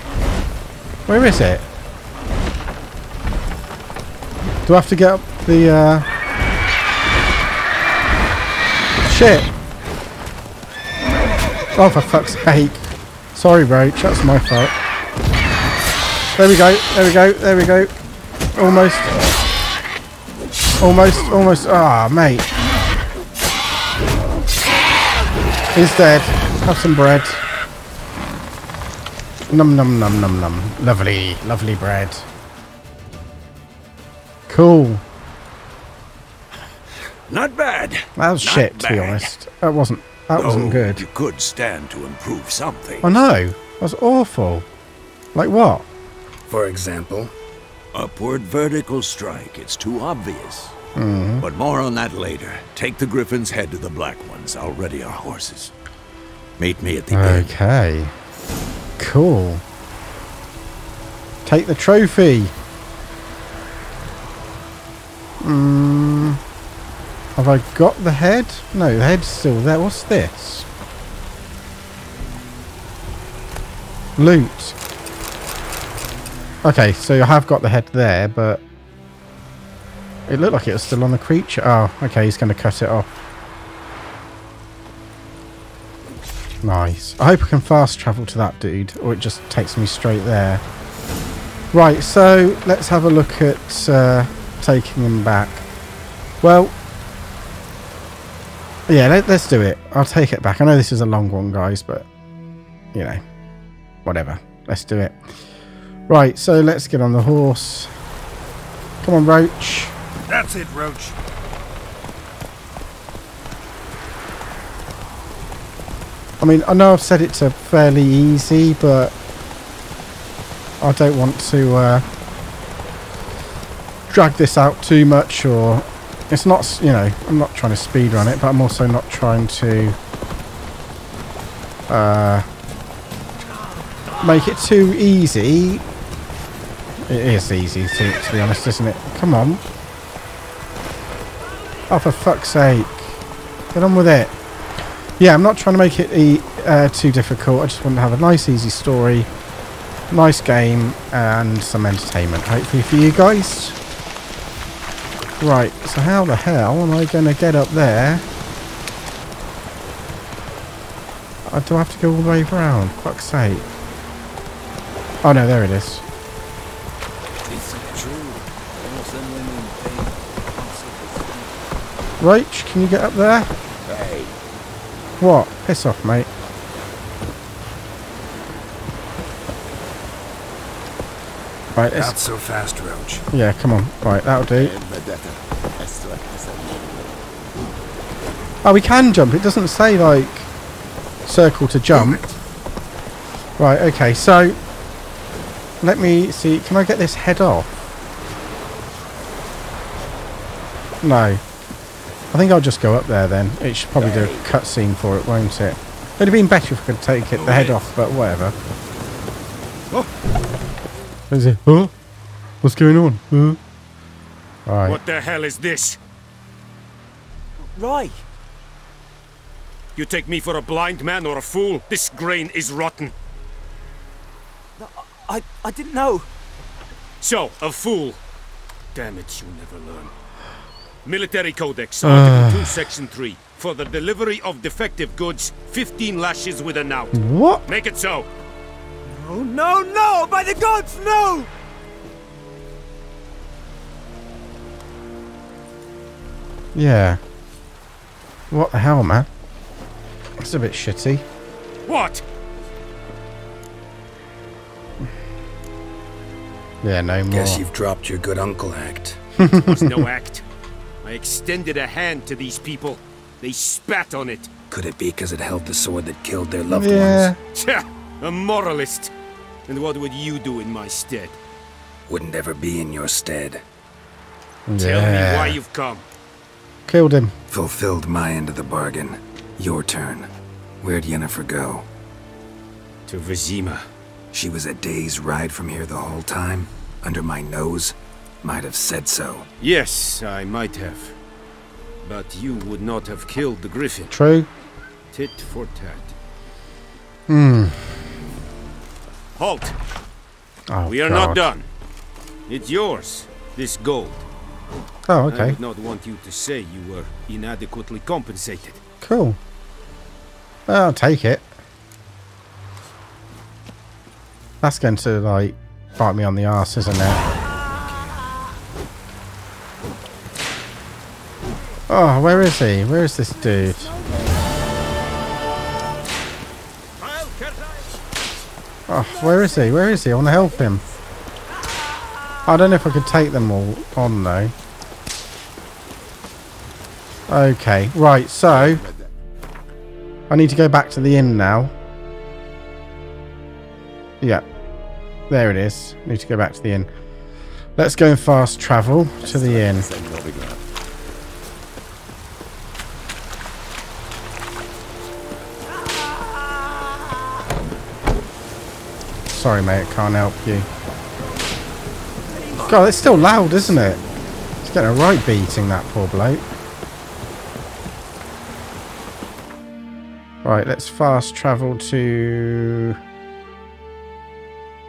Speaker 1: Where is it? Do I have to get up the, uh... Shit! Oh, for fuck's sake. Sorry, Roach, that's my fault. There we go, there we go, there we go. Almost. Almost, almost. Ah, mate. He's dead. Have some bread. Num num num num num. Lovely, lovely bread. Cool.
Speaker 7: Not bad.
Speaker 1: That was
Speaker 7: Not
Speaker 1: shit, to be honest. That wasn't. That wasn't good.
Speaker 7: You could stand to improve something.
Speaker 1: I know. That was awful. Like what?
Speaker 2: For example?
Speaker 7: Upward vertical strike. It's too obvious.
Speaker 1: Mhm.
Speaker 7: But more on that later. Take the Griffin's head to the Black Ones. I'll ready our horses. Meet me at the inn.
Speaker 1: Okay. Cool. Take the trophy. Mm, have I got the head? No, the head's still there. What's this? Loot. Okay, so I have got the head there, but it looked like it was still on the creature. Oh, okay, he's going to cut it off. Nice. I hope I can fast travel to that dude, or it just takes me straight there. Right, so let's have a look at uh, taking him back. Well, yeah, let, let's do it. I'll take it back. I know this is a long one, guys, but, you know, whatever. Let's do it. Right, so let's get on the horse. Come on, Roach.
Speaker 6: That's it, Roach.
Speaker 1: I mean, I know I've said it's a fairly easy, but I don't want to uh, drag this out too much, or it's not, you know, I'm not trying to speed run it, but I'm also not trying to uh, make it too easy. It is easy, to, to be honest, isn't it? Come on. Oh, for fuck's sake. Get on with it. Yeah, I'm not trying to make it e uh, too difficult. I just want to have a nice, easy story, nice game, and some entertainment, hopefully for you guys. Right, so how the hell am I going to get up there? I do I have to go all the way around? Fuck's sake. Oh no, there it is. Roach, can you get up there?
Speaker 7: Hey.
Speaker 1: What? Piss off, mate. Right,
Speaker 2: Not so fast, Roach.
Speaker 1: yeah, come on. Right, that'll do. Oh, we can jump. It doesn't say, like, circle to jump. Right, okay, so... Let me see. Can I get this head off? No. I think I'll just go up there then. It should probably do a cutscene for it, won't it? It'd have been better if I could take it, the head off, but whatever. Is it? Huh? What's going on? Huh? Right.
Speaker 6: What the hell is this?
Speaker 3: Roy!
Speaker 6: You take me for a blind man or a fool? This grain is rotten.
Speaker 3: I, I didn't know.
Speaker 6: So, a fool. Damn it, you never learn. Military Codex, ah. Article 2, Section 3. For the delivery of defective goods, 15 lashes with a knout.
Speaker 1: What?
Speaker 6: Make it so.
Speaker 3: Oh, no, no! By the gods, no!
Speaker 1: Yeah. What the hell, man? That's a bit shitty.
Speaker 6: What?
Speaker 1: Yeah, no more.
Speaker 2: Guess you've dropped your good uncle act.
Speaker 6: It was no act. I extended a hand to these people. They spat on it.
Speaker 2: Could it be because it held the sword that killed their loved
Speaker 1: Yeah.
Speaker 2: ones?
Speaker 6: Tja, a moralist. And what would you do in my stead?
Speaker 2: Wouldn't ever be in your stead.
Speaker 6: Tell me why you've come.
Speaker 1: Killed him.
Speaker 2: Fulfilled my end of the bargain. Your turn. Where'd Yennefer go?
Speaker 6: To Vizima.
Speaker 2: She was a day's ride from here the whole time? Under my nose? Might have said so.
Speaker 6: Yes, I might have. But you would not have killed the griffin.
Speaker 1: True.
Speaker 6: Tit for tat.
Speaker 1: Hmm.
Speaker 6: Halt!
Speaker 1: Oh,
Speaker 6: we are
Speaker 1: God.
Speaker 6: not done. It's yours, this gold.
Speaker 1: Oh, okay.
Speaker 6: I would not want you to say you were inadequately compensated.
Speaker 1: Cool. I'll take it. That's going to, like, bite me on the arse, isn't it? Oh, where is he? Where is this dude? Oh, where is he? Where is he? I want to help him. I don't know if I could take them all on though. Okay, right, so I need to go back to the inn now. Yeah, there it is. Need to go back to the inn. Let's go and fast travel to the inn. Sorry, mate, can't help you. God, it's still loud, isn't it? It's getting a right beating, that poor bloke. Right, let's fast travel to...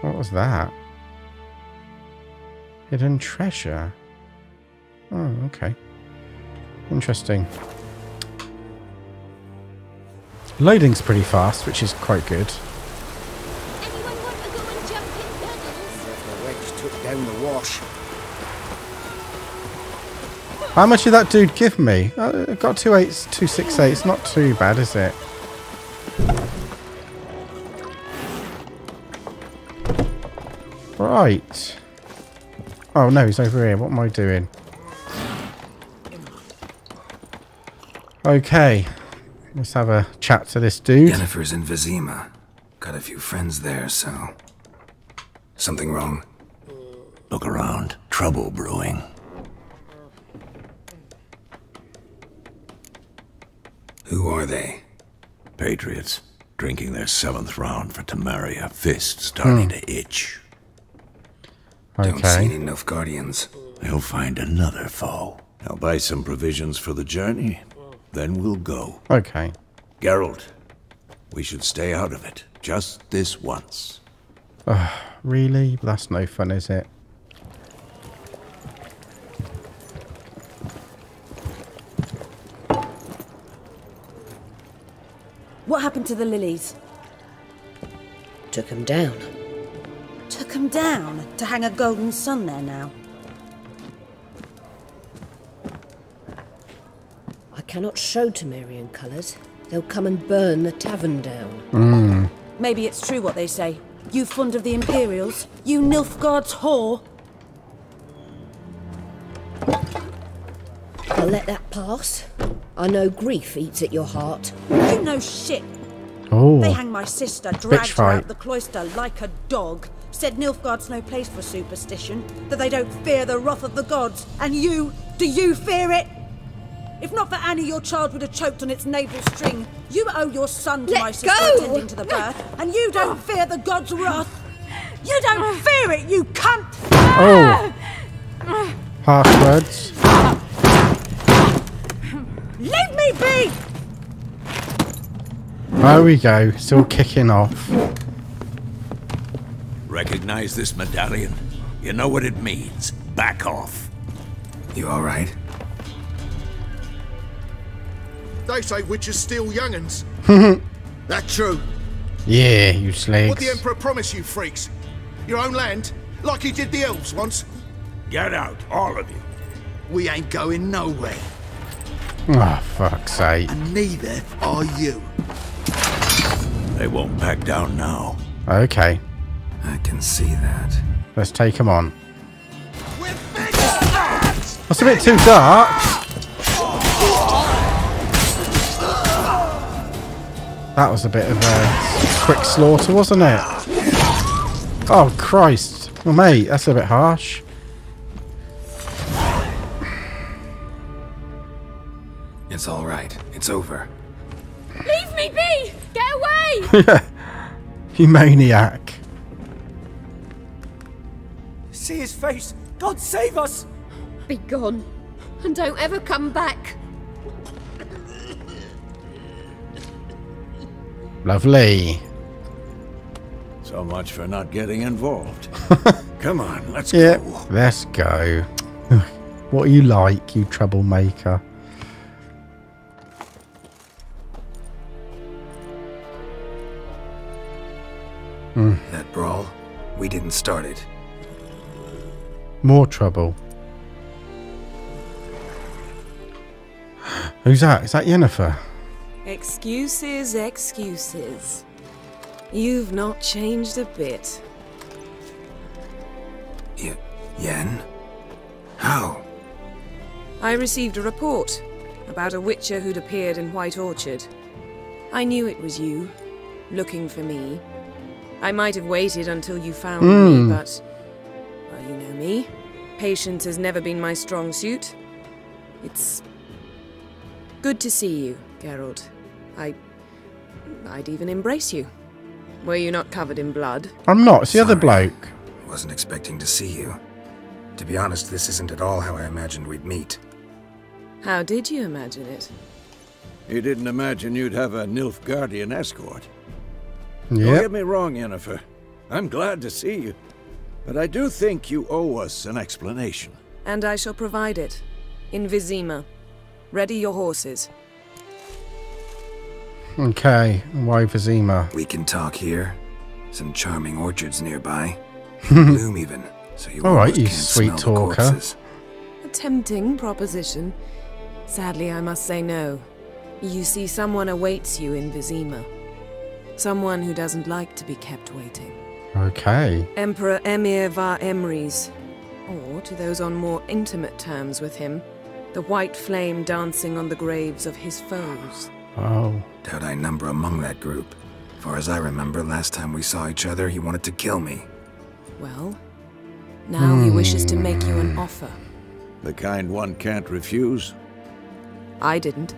Speaker 1: What was that? Hidden treasure. Oh, okay. Interesting. Loading's pretty fast, which is quite good.
Speaker 19: The wedge took down the wash.
Speaker 1: How much did that dude give me? Uh, I got two eights, two six eights. Not too bad, is it? Right. Oh no, he's over here. What am I doing? Okay. Let's have a chat to this dude.
Speaker 2: Yennefer's in Vizima. Got a few friends there, so. Something wrong?
Speaker 7: Look around. Trouble brewing.
Speaker 2: Who are they?
Speaker 7: Patriots. Drinking their seventh round for Temeria. Fist starting
Speaker 1: Hmm.
Speaker 7: to itch.
Speaker 2: Don't see
Speaker 1: enough
Speaker 2: guardians. Nilfgaardians.
Speaker 7: They'll find another foe. I'll buy some provisions for the journey. Then we'll go.
Speaker 1: Okay.
Speaker 7: Geralt, we should stay out of it. Just this once.
Speaker 1: Ugh, really? That's no fun, is it?
Speaker 15: What happened to the lilies?
Speaker 20: Took him down.
Speaker 15: Took 'em down to hang a golden sun there now.
Speaker 20: I cannot show Temerian colours. They'll come and burn the tavern down.
Speaker 1: Hmm.
Speaker 15: Maybe it's true what they say. You fond of the Imperials? You Nilfgaard's whore?
Speaker 20: I'll let that pass. I know grief eats at your heart.
Speaker 15: You know shit.
Speaker 1: Oh.
Speaker 15: They hang my sister, dragged her out the cloister like a dog. Said Nilfgaard's no place for superstition, that they don't fear the wrath of the gods. And you, do you fear it? If not for Annie, your child would have choked on its navel string. You owe your son to
Speaker 20: Let
Speaker 15: my sister
Speaker 20: go!
Speaker 15: attending to the birth, and you don't fear the gods' wrath. You don't fear it, you cunt!
Speaker 1: Oh. Harsh words.
Speaker 15: Leave me be!
Speaker 1: There we go. Still kicking off.
Speaker 7: Recognize this medallion? You know what it means. Back off.
Speaker 2: You alright?
Speaker 6: They say witchers steal young'uns. that true?
Speaker 1: Yeah, you
Speaker 6: What the Emperor promised you, freaks? Your own land? Like he did the elves once?
Speaker 7: Get out, all of you.
Speaker 6: We ain't going nowhere.
Speaker 1: Oh, fuck's sake.
Speaker 6: And neither are you.
Speaker 7: They won't back down now.
Speaker 1: Okay.
Speaker 2: I can see that.
Speaker 1: Let's take them on. That's a bit too dark. That was a bit of a quick slaughter, wasn't it? Oh, Christ. Well, mate, that's a bit harsh.
Speaker 2: It's alright. It's over.
Speaker 10: Leave me be! Get away!
Speaker 1: you maniac.
Speaker 21: See his face! God save us!
Speaker 10: Be gone. And don't ever come back.
Speaker 1: Lovely.
Speaker 7: So much for not getting involved. Come on, let's
Speaker 1: Yeah,
Speaker 7: go.
Speaker 1: let's go. what are you like, you troublemaker? Hmm.
Speaker 2: That brawl, we didn't start it.
Speaker 1: More trouble. Who's that? Is that Yennefer?
Speaker 22: Excuses, excuses. You've not changed a bit.
Speaker 2: Y Yen? How?
Speaker 22: I received a report about a witcher who'd appeared in White Orchard. I knew it was you, looking for me. I might have waited until you found
Speaker 1: Hmm.
Speaker 22: me, but... Well, you know me. Patience has never been my strong suit. It's... good to see you, Geralt. I... I'd even embrace you. Were you not covered in blood?
Speaker 1: I'm not. It's the other bloke.
Speaker 2: Wasn't expecting to see you. To be honest, this isn't at all how I imagined we'd meet.
Speaker 22: How did you imagine it?
Speaker 7: You didn't imagine you'd have a Nilfgaardian escort. Don't get me wrong, Yennefer. I'm glad to see you. But I do think you owe us an explanation.
Speaker 22: And I shall provide it. In Vizima. Ready your horses.
Speaker 1: Okay. Why Vizima?
Speaker 2: We can talk here. Some charming orchards nearby. Bloom even, so you
Speaker 1: All right, you
Speaker 2: can't
Speaker 1: sweet
Speaker 2: smell
Speaker 1: talker.
Speaker 2: corpses.
Speaker 22: A tempting proposition. Sadly, I must say no. You see, someone awaits you in Vizima. Someone who doesn't like to be kept waiting.
Speaker 1: Okay.
Speaker 22: Emperor Emhyr var Emreis. Or, to those on more intimate terms with him, the white flame dancing on the graves of his foes.
Speaker 1: Oh.
Speaker 2: Doubt I number among that group. Far as I remember, last time we saw each other, he wanted to kill me.
Speaker 22: Well, now he wishes to make you an offer.
Speaker 7: The kind one can't refuse.
Speaker 22: I didn't,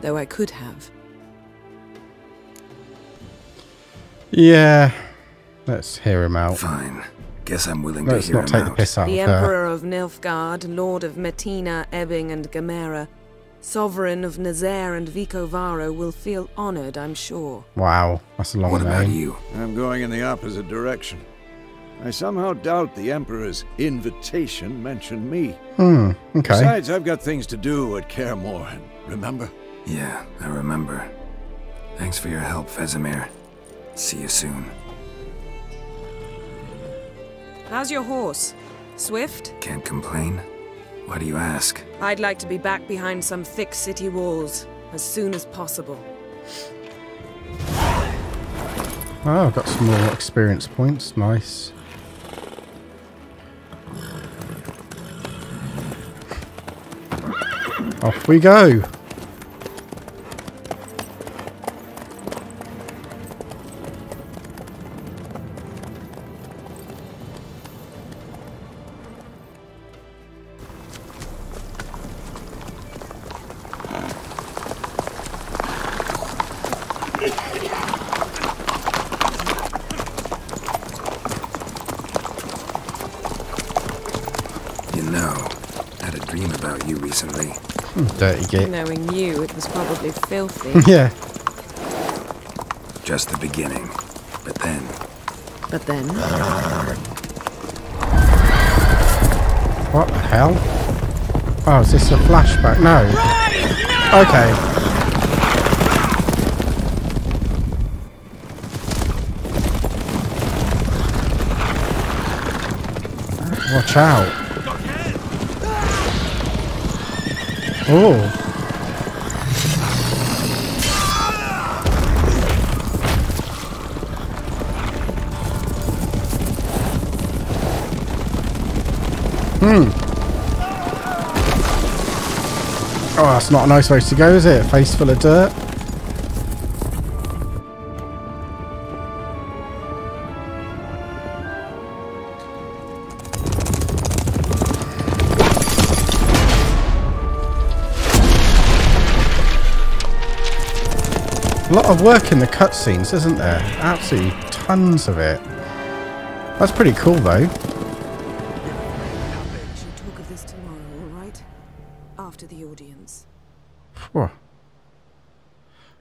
Speaker 22: though I could have.
Speaker 1: Yeah. Let's hear him out.
Speaker 2: Fine. Guess I'm willing
Speaker 1: Let's
Speaker 2: to hear
Speaker 1: not
Speaker 2: him
Speaker 1: take the
Speaker 2: out.
Speaker 1: piss out
Speaker 22: The
Speaker 1: of her.
Speaker 22: Emperor of Nilfgaard, Lord of Metinna, Ebbing, and Gemmera, Sovereign of Nazair and Vicovaro, will feel honored, I'm sure.
Speaker 1: Wow. That's a long
Speaker 2: What about
Speaker 1: name.
Speaker 2: you?
Speaker 7: I'm going in the opposite direction. I somehow doubt the Emperor's invitation mentioned me.
Speaker 1: Hmm. Okay.
Speaker 7: Besides, I've got things to do at Kaer Morhen, remember?
Speaker 2: Yeah, I remember. Thanks for your help, Vesemir. See you soon.
Speaker 22: How's your horse? Swift?
Speaker 2: Can't complain. Why do you ask?
Speaker 22: I'd like to be back behind some thick city walls as soon as possible.
Speaker 1: Oh, I've got some more experience points. Nice. Off we go.
Speaker 22: Filthy.
Speaker 1: yeah.
Speaker 2: Just the beginning. But then,
Speaker 22: But then,
Speaker 1: What the hell? Oh, is this a flashback? No. Okay. Watch out. Oh. Hmm. Oh, that's not a nice way to go, is it? Face full of dirt. A lot of work in the cutscenes, isn't there? Absolutely tons of it. That's pretty cool, though.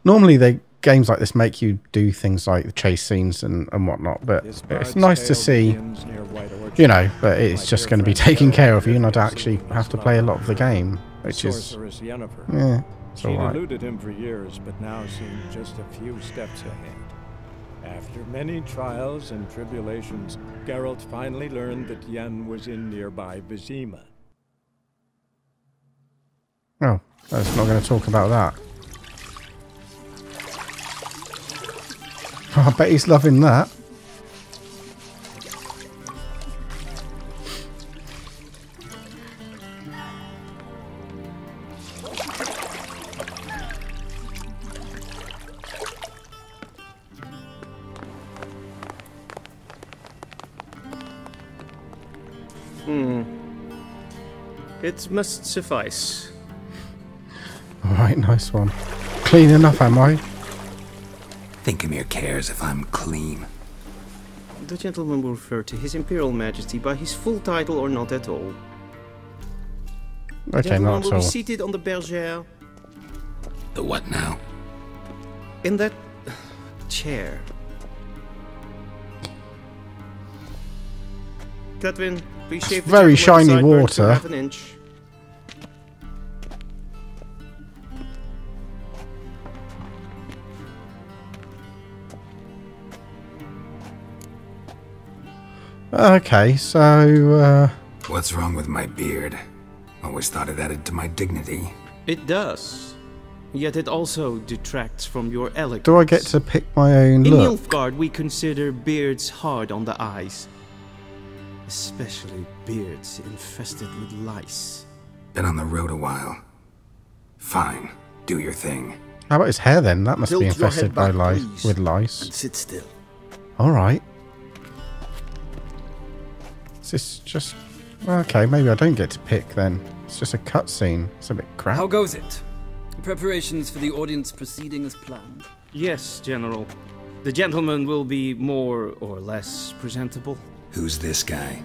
Speaker 1: Normally, they games like this make you do things like the chase scenes and, and whatnot, but it's nice to see,
Speaker 23: begins near White Orchard.
Speaker 1: you know, but it's just going to be taken care of. You not actually have to play a lot of the game, which is yeah, it's alright.
Speaker 23: eluded him for years, but now seemed just a few steps ahead. After many trials and tribulations, Geralt finally learned that Yen was in nearby Vizima.
Speaker 1: Oh, That's not going to talk about that. I bet he's loving that.
Speaker 24: Hmm. It must suffice.
Speaker 1: Alright, nice one. Clean enough, am I?
Speaker 2: Think Emhyr cares if I'm clean.
Speaker 24: The gentleman will refer to His Imperial Majesty by his full title or not at all. The
Speaker 1: Okay,
Speaker 24: gentleman
Speaker 1: not
Speaker 24: will
Speaker 1: at
Speaker 24: be
Speaker 1: all.
Speaker 24: seated on the bergère
Speaker 2: The what now?
Speaker 24: in that chair. Cletwin, please shave the
Speaker 1: very
Speaker 24: gentleman's
Speaker 1: shiny
Speaker 24: sideburns to
Speaker 1: water. Okay, so, uh,
Speaker 2: What's wrong with my beard? Always thought it added to my dignity.
Speaker 24: It does. Yet it also detracts from your elegance.
Speaker 1: do I get to pick my own
Speaker 24: In
Speaker 1: look?
Speaker 24: Nilfgaard, we consider beards hard on the eyes. Especially beards infested with lice.
Speaker 2: Been on the road a while. Fine, do your thing.
Speaker 1: How about his hair then? That must be
Speaker 2: Tilt your
Speaker 1: infested
Speaker 2: head
Speaker 1: by
Speaker 2: back,
Speaker 1: lice
Speaker 2: please,
Speaker 1: with lice.
Speaker 2: and sit still.
Speaker 1: Alright. Is this just okay, maybe I don't get to pick then. It's just a cutscene. It's a bit crap.
Speaker 5: How goes it? Preparations for the audience proceeding as planned.
Speaker 24: Yes, General. The gentleman will be more or less presentable.
Speaker 2: Who's this guy?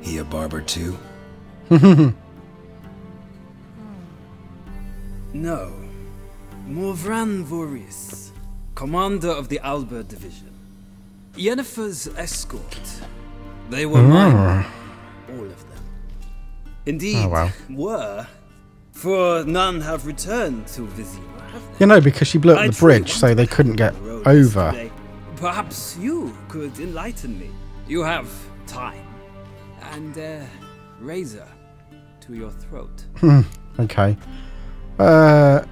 Speaker 2: He a barber too?
Speaker 5: No. Morvran Voris, commander of the Alba Division. Yennefer's escort. They were mine.
Speaker 1: Ah.
Speaker 5: All of them. Indeed,
Speaker 1: Oh, wow.
Speaker 5: were. For none have returned to Vizima, have they?
Speaker 1: You know, because she blew up
Speaker 5: I
Speaker 1: the bridge, so they couldn't get
Speaker 5: road
Speaker 1: over.
Speaker 5: yesterday. Perhaps you could enlighten me. You have time. And a razor to your throat.
Speaker 1: Hmm. Okay. Uh,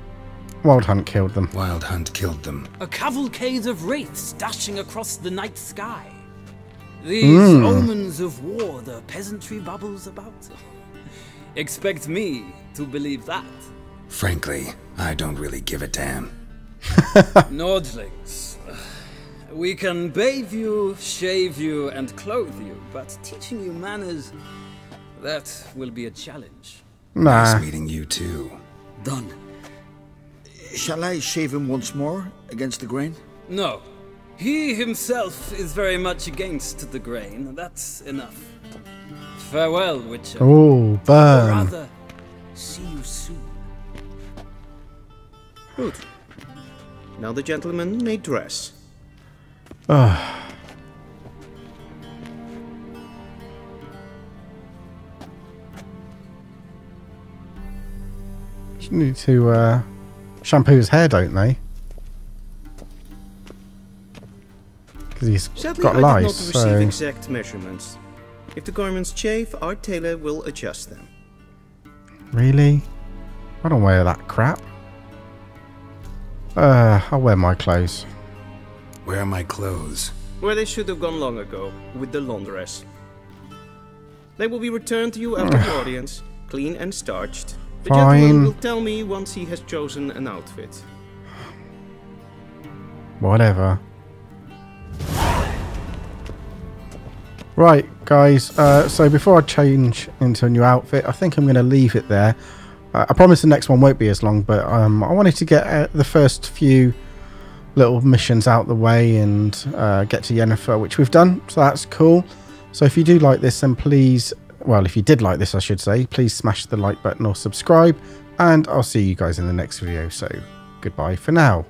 Speaker 1: Wild Hunt killed them.
Speaker 2: Wild Hunt killed them.
Speaker 5: A cavalcade of wraiths dashing across the night sky. These
Speaker 1: Mm.
Speaker 5: omens of war the peasantry bubbles about. Expect me to believe that.
Speaker 2: Frankly, I don't really give a damn.
Speaker 5: Nordlings. We can bathe you, shave you, and clothe you, but teaching you manners, that will be a challenge.
Speaker 1: Nah.
Speaker 2: Nice meeting you too.
Speaker 5: Done.
Speaker 6: Shall I shave him once more against the grain?
Speaker 5: No. He himself is very much against the grain. That's enough. Farewell, Witcher.
Speaker 1: Oh,
Speaker 5: Or
Speaker 1: burn.
Speaker 5: rather, see you soon.
Speaker 24: Good. Now the gentleman may dress.
Speaker 1: Ah. Just need to uh, shampoo his hair, don't they? Because he's
Speaker 24: Sadly,
Speaker 1: got
Speaker 24: I
Speaker 1: lice.
Speaker 24: did not receive
Speaker 1: So
Speaker 24: exact measurements. If the garments chafe, our tailor will adjust them.
Speaker 1: really, I don't wear that crap. Uh, I'll wear my clothes.
Speaker 2: Where are my clothes?
Speaker 24: Where they should have gone long ago, with the laundress. They will be returned to you after the audience, clean and starched. The
Speaker 1: Fine.
Speaker 24: gentleman will tell me once he has chosen an outfit.
Speaker 1: Whatever. Right, guys. Uh, so before I change into a new outfit, I think I'm going to leave it there. Uh, I promise the next one won't be as long, but um, I wanted to get uh, the first few little missions out the way and uh, get to Yennefer, which we've done. So that's cool. So if you do like this, then please, well, if you did like this, I should say, please smash the like button or subscribe. And I'll see you guys in the next video. So goodbye for now.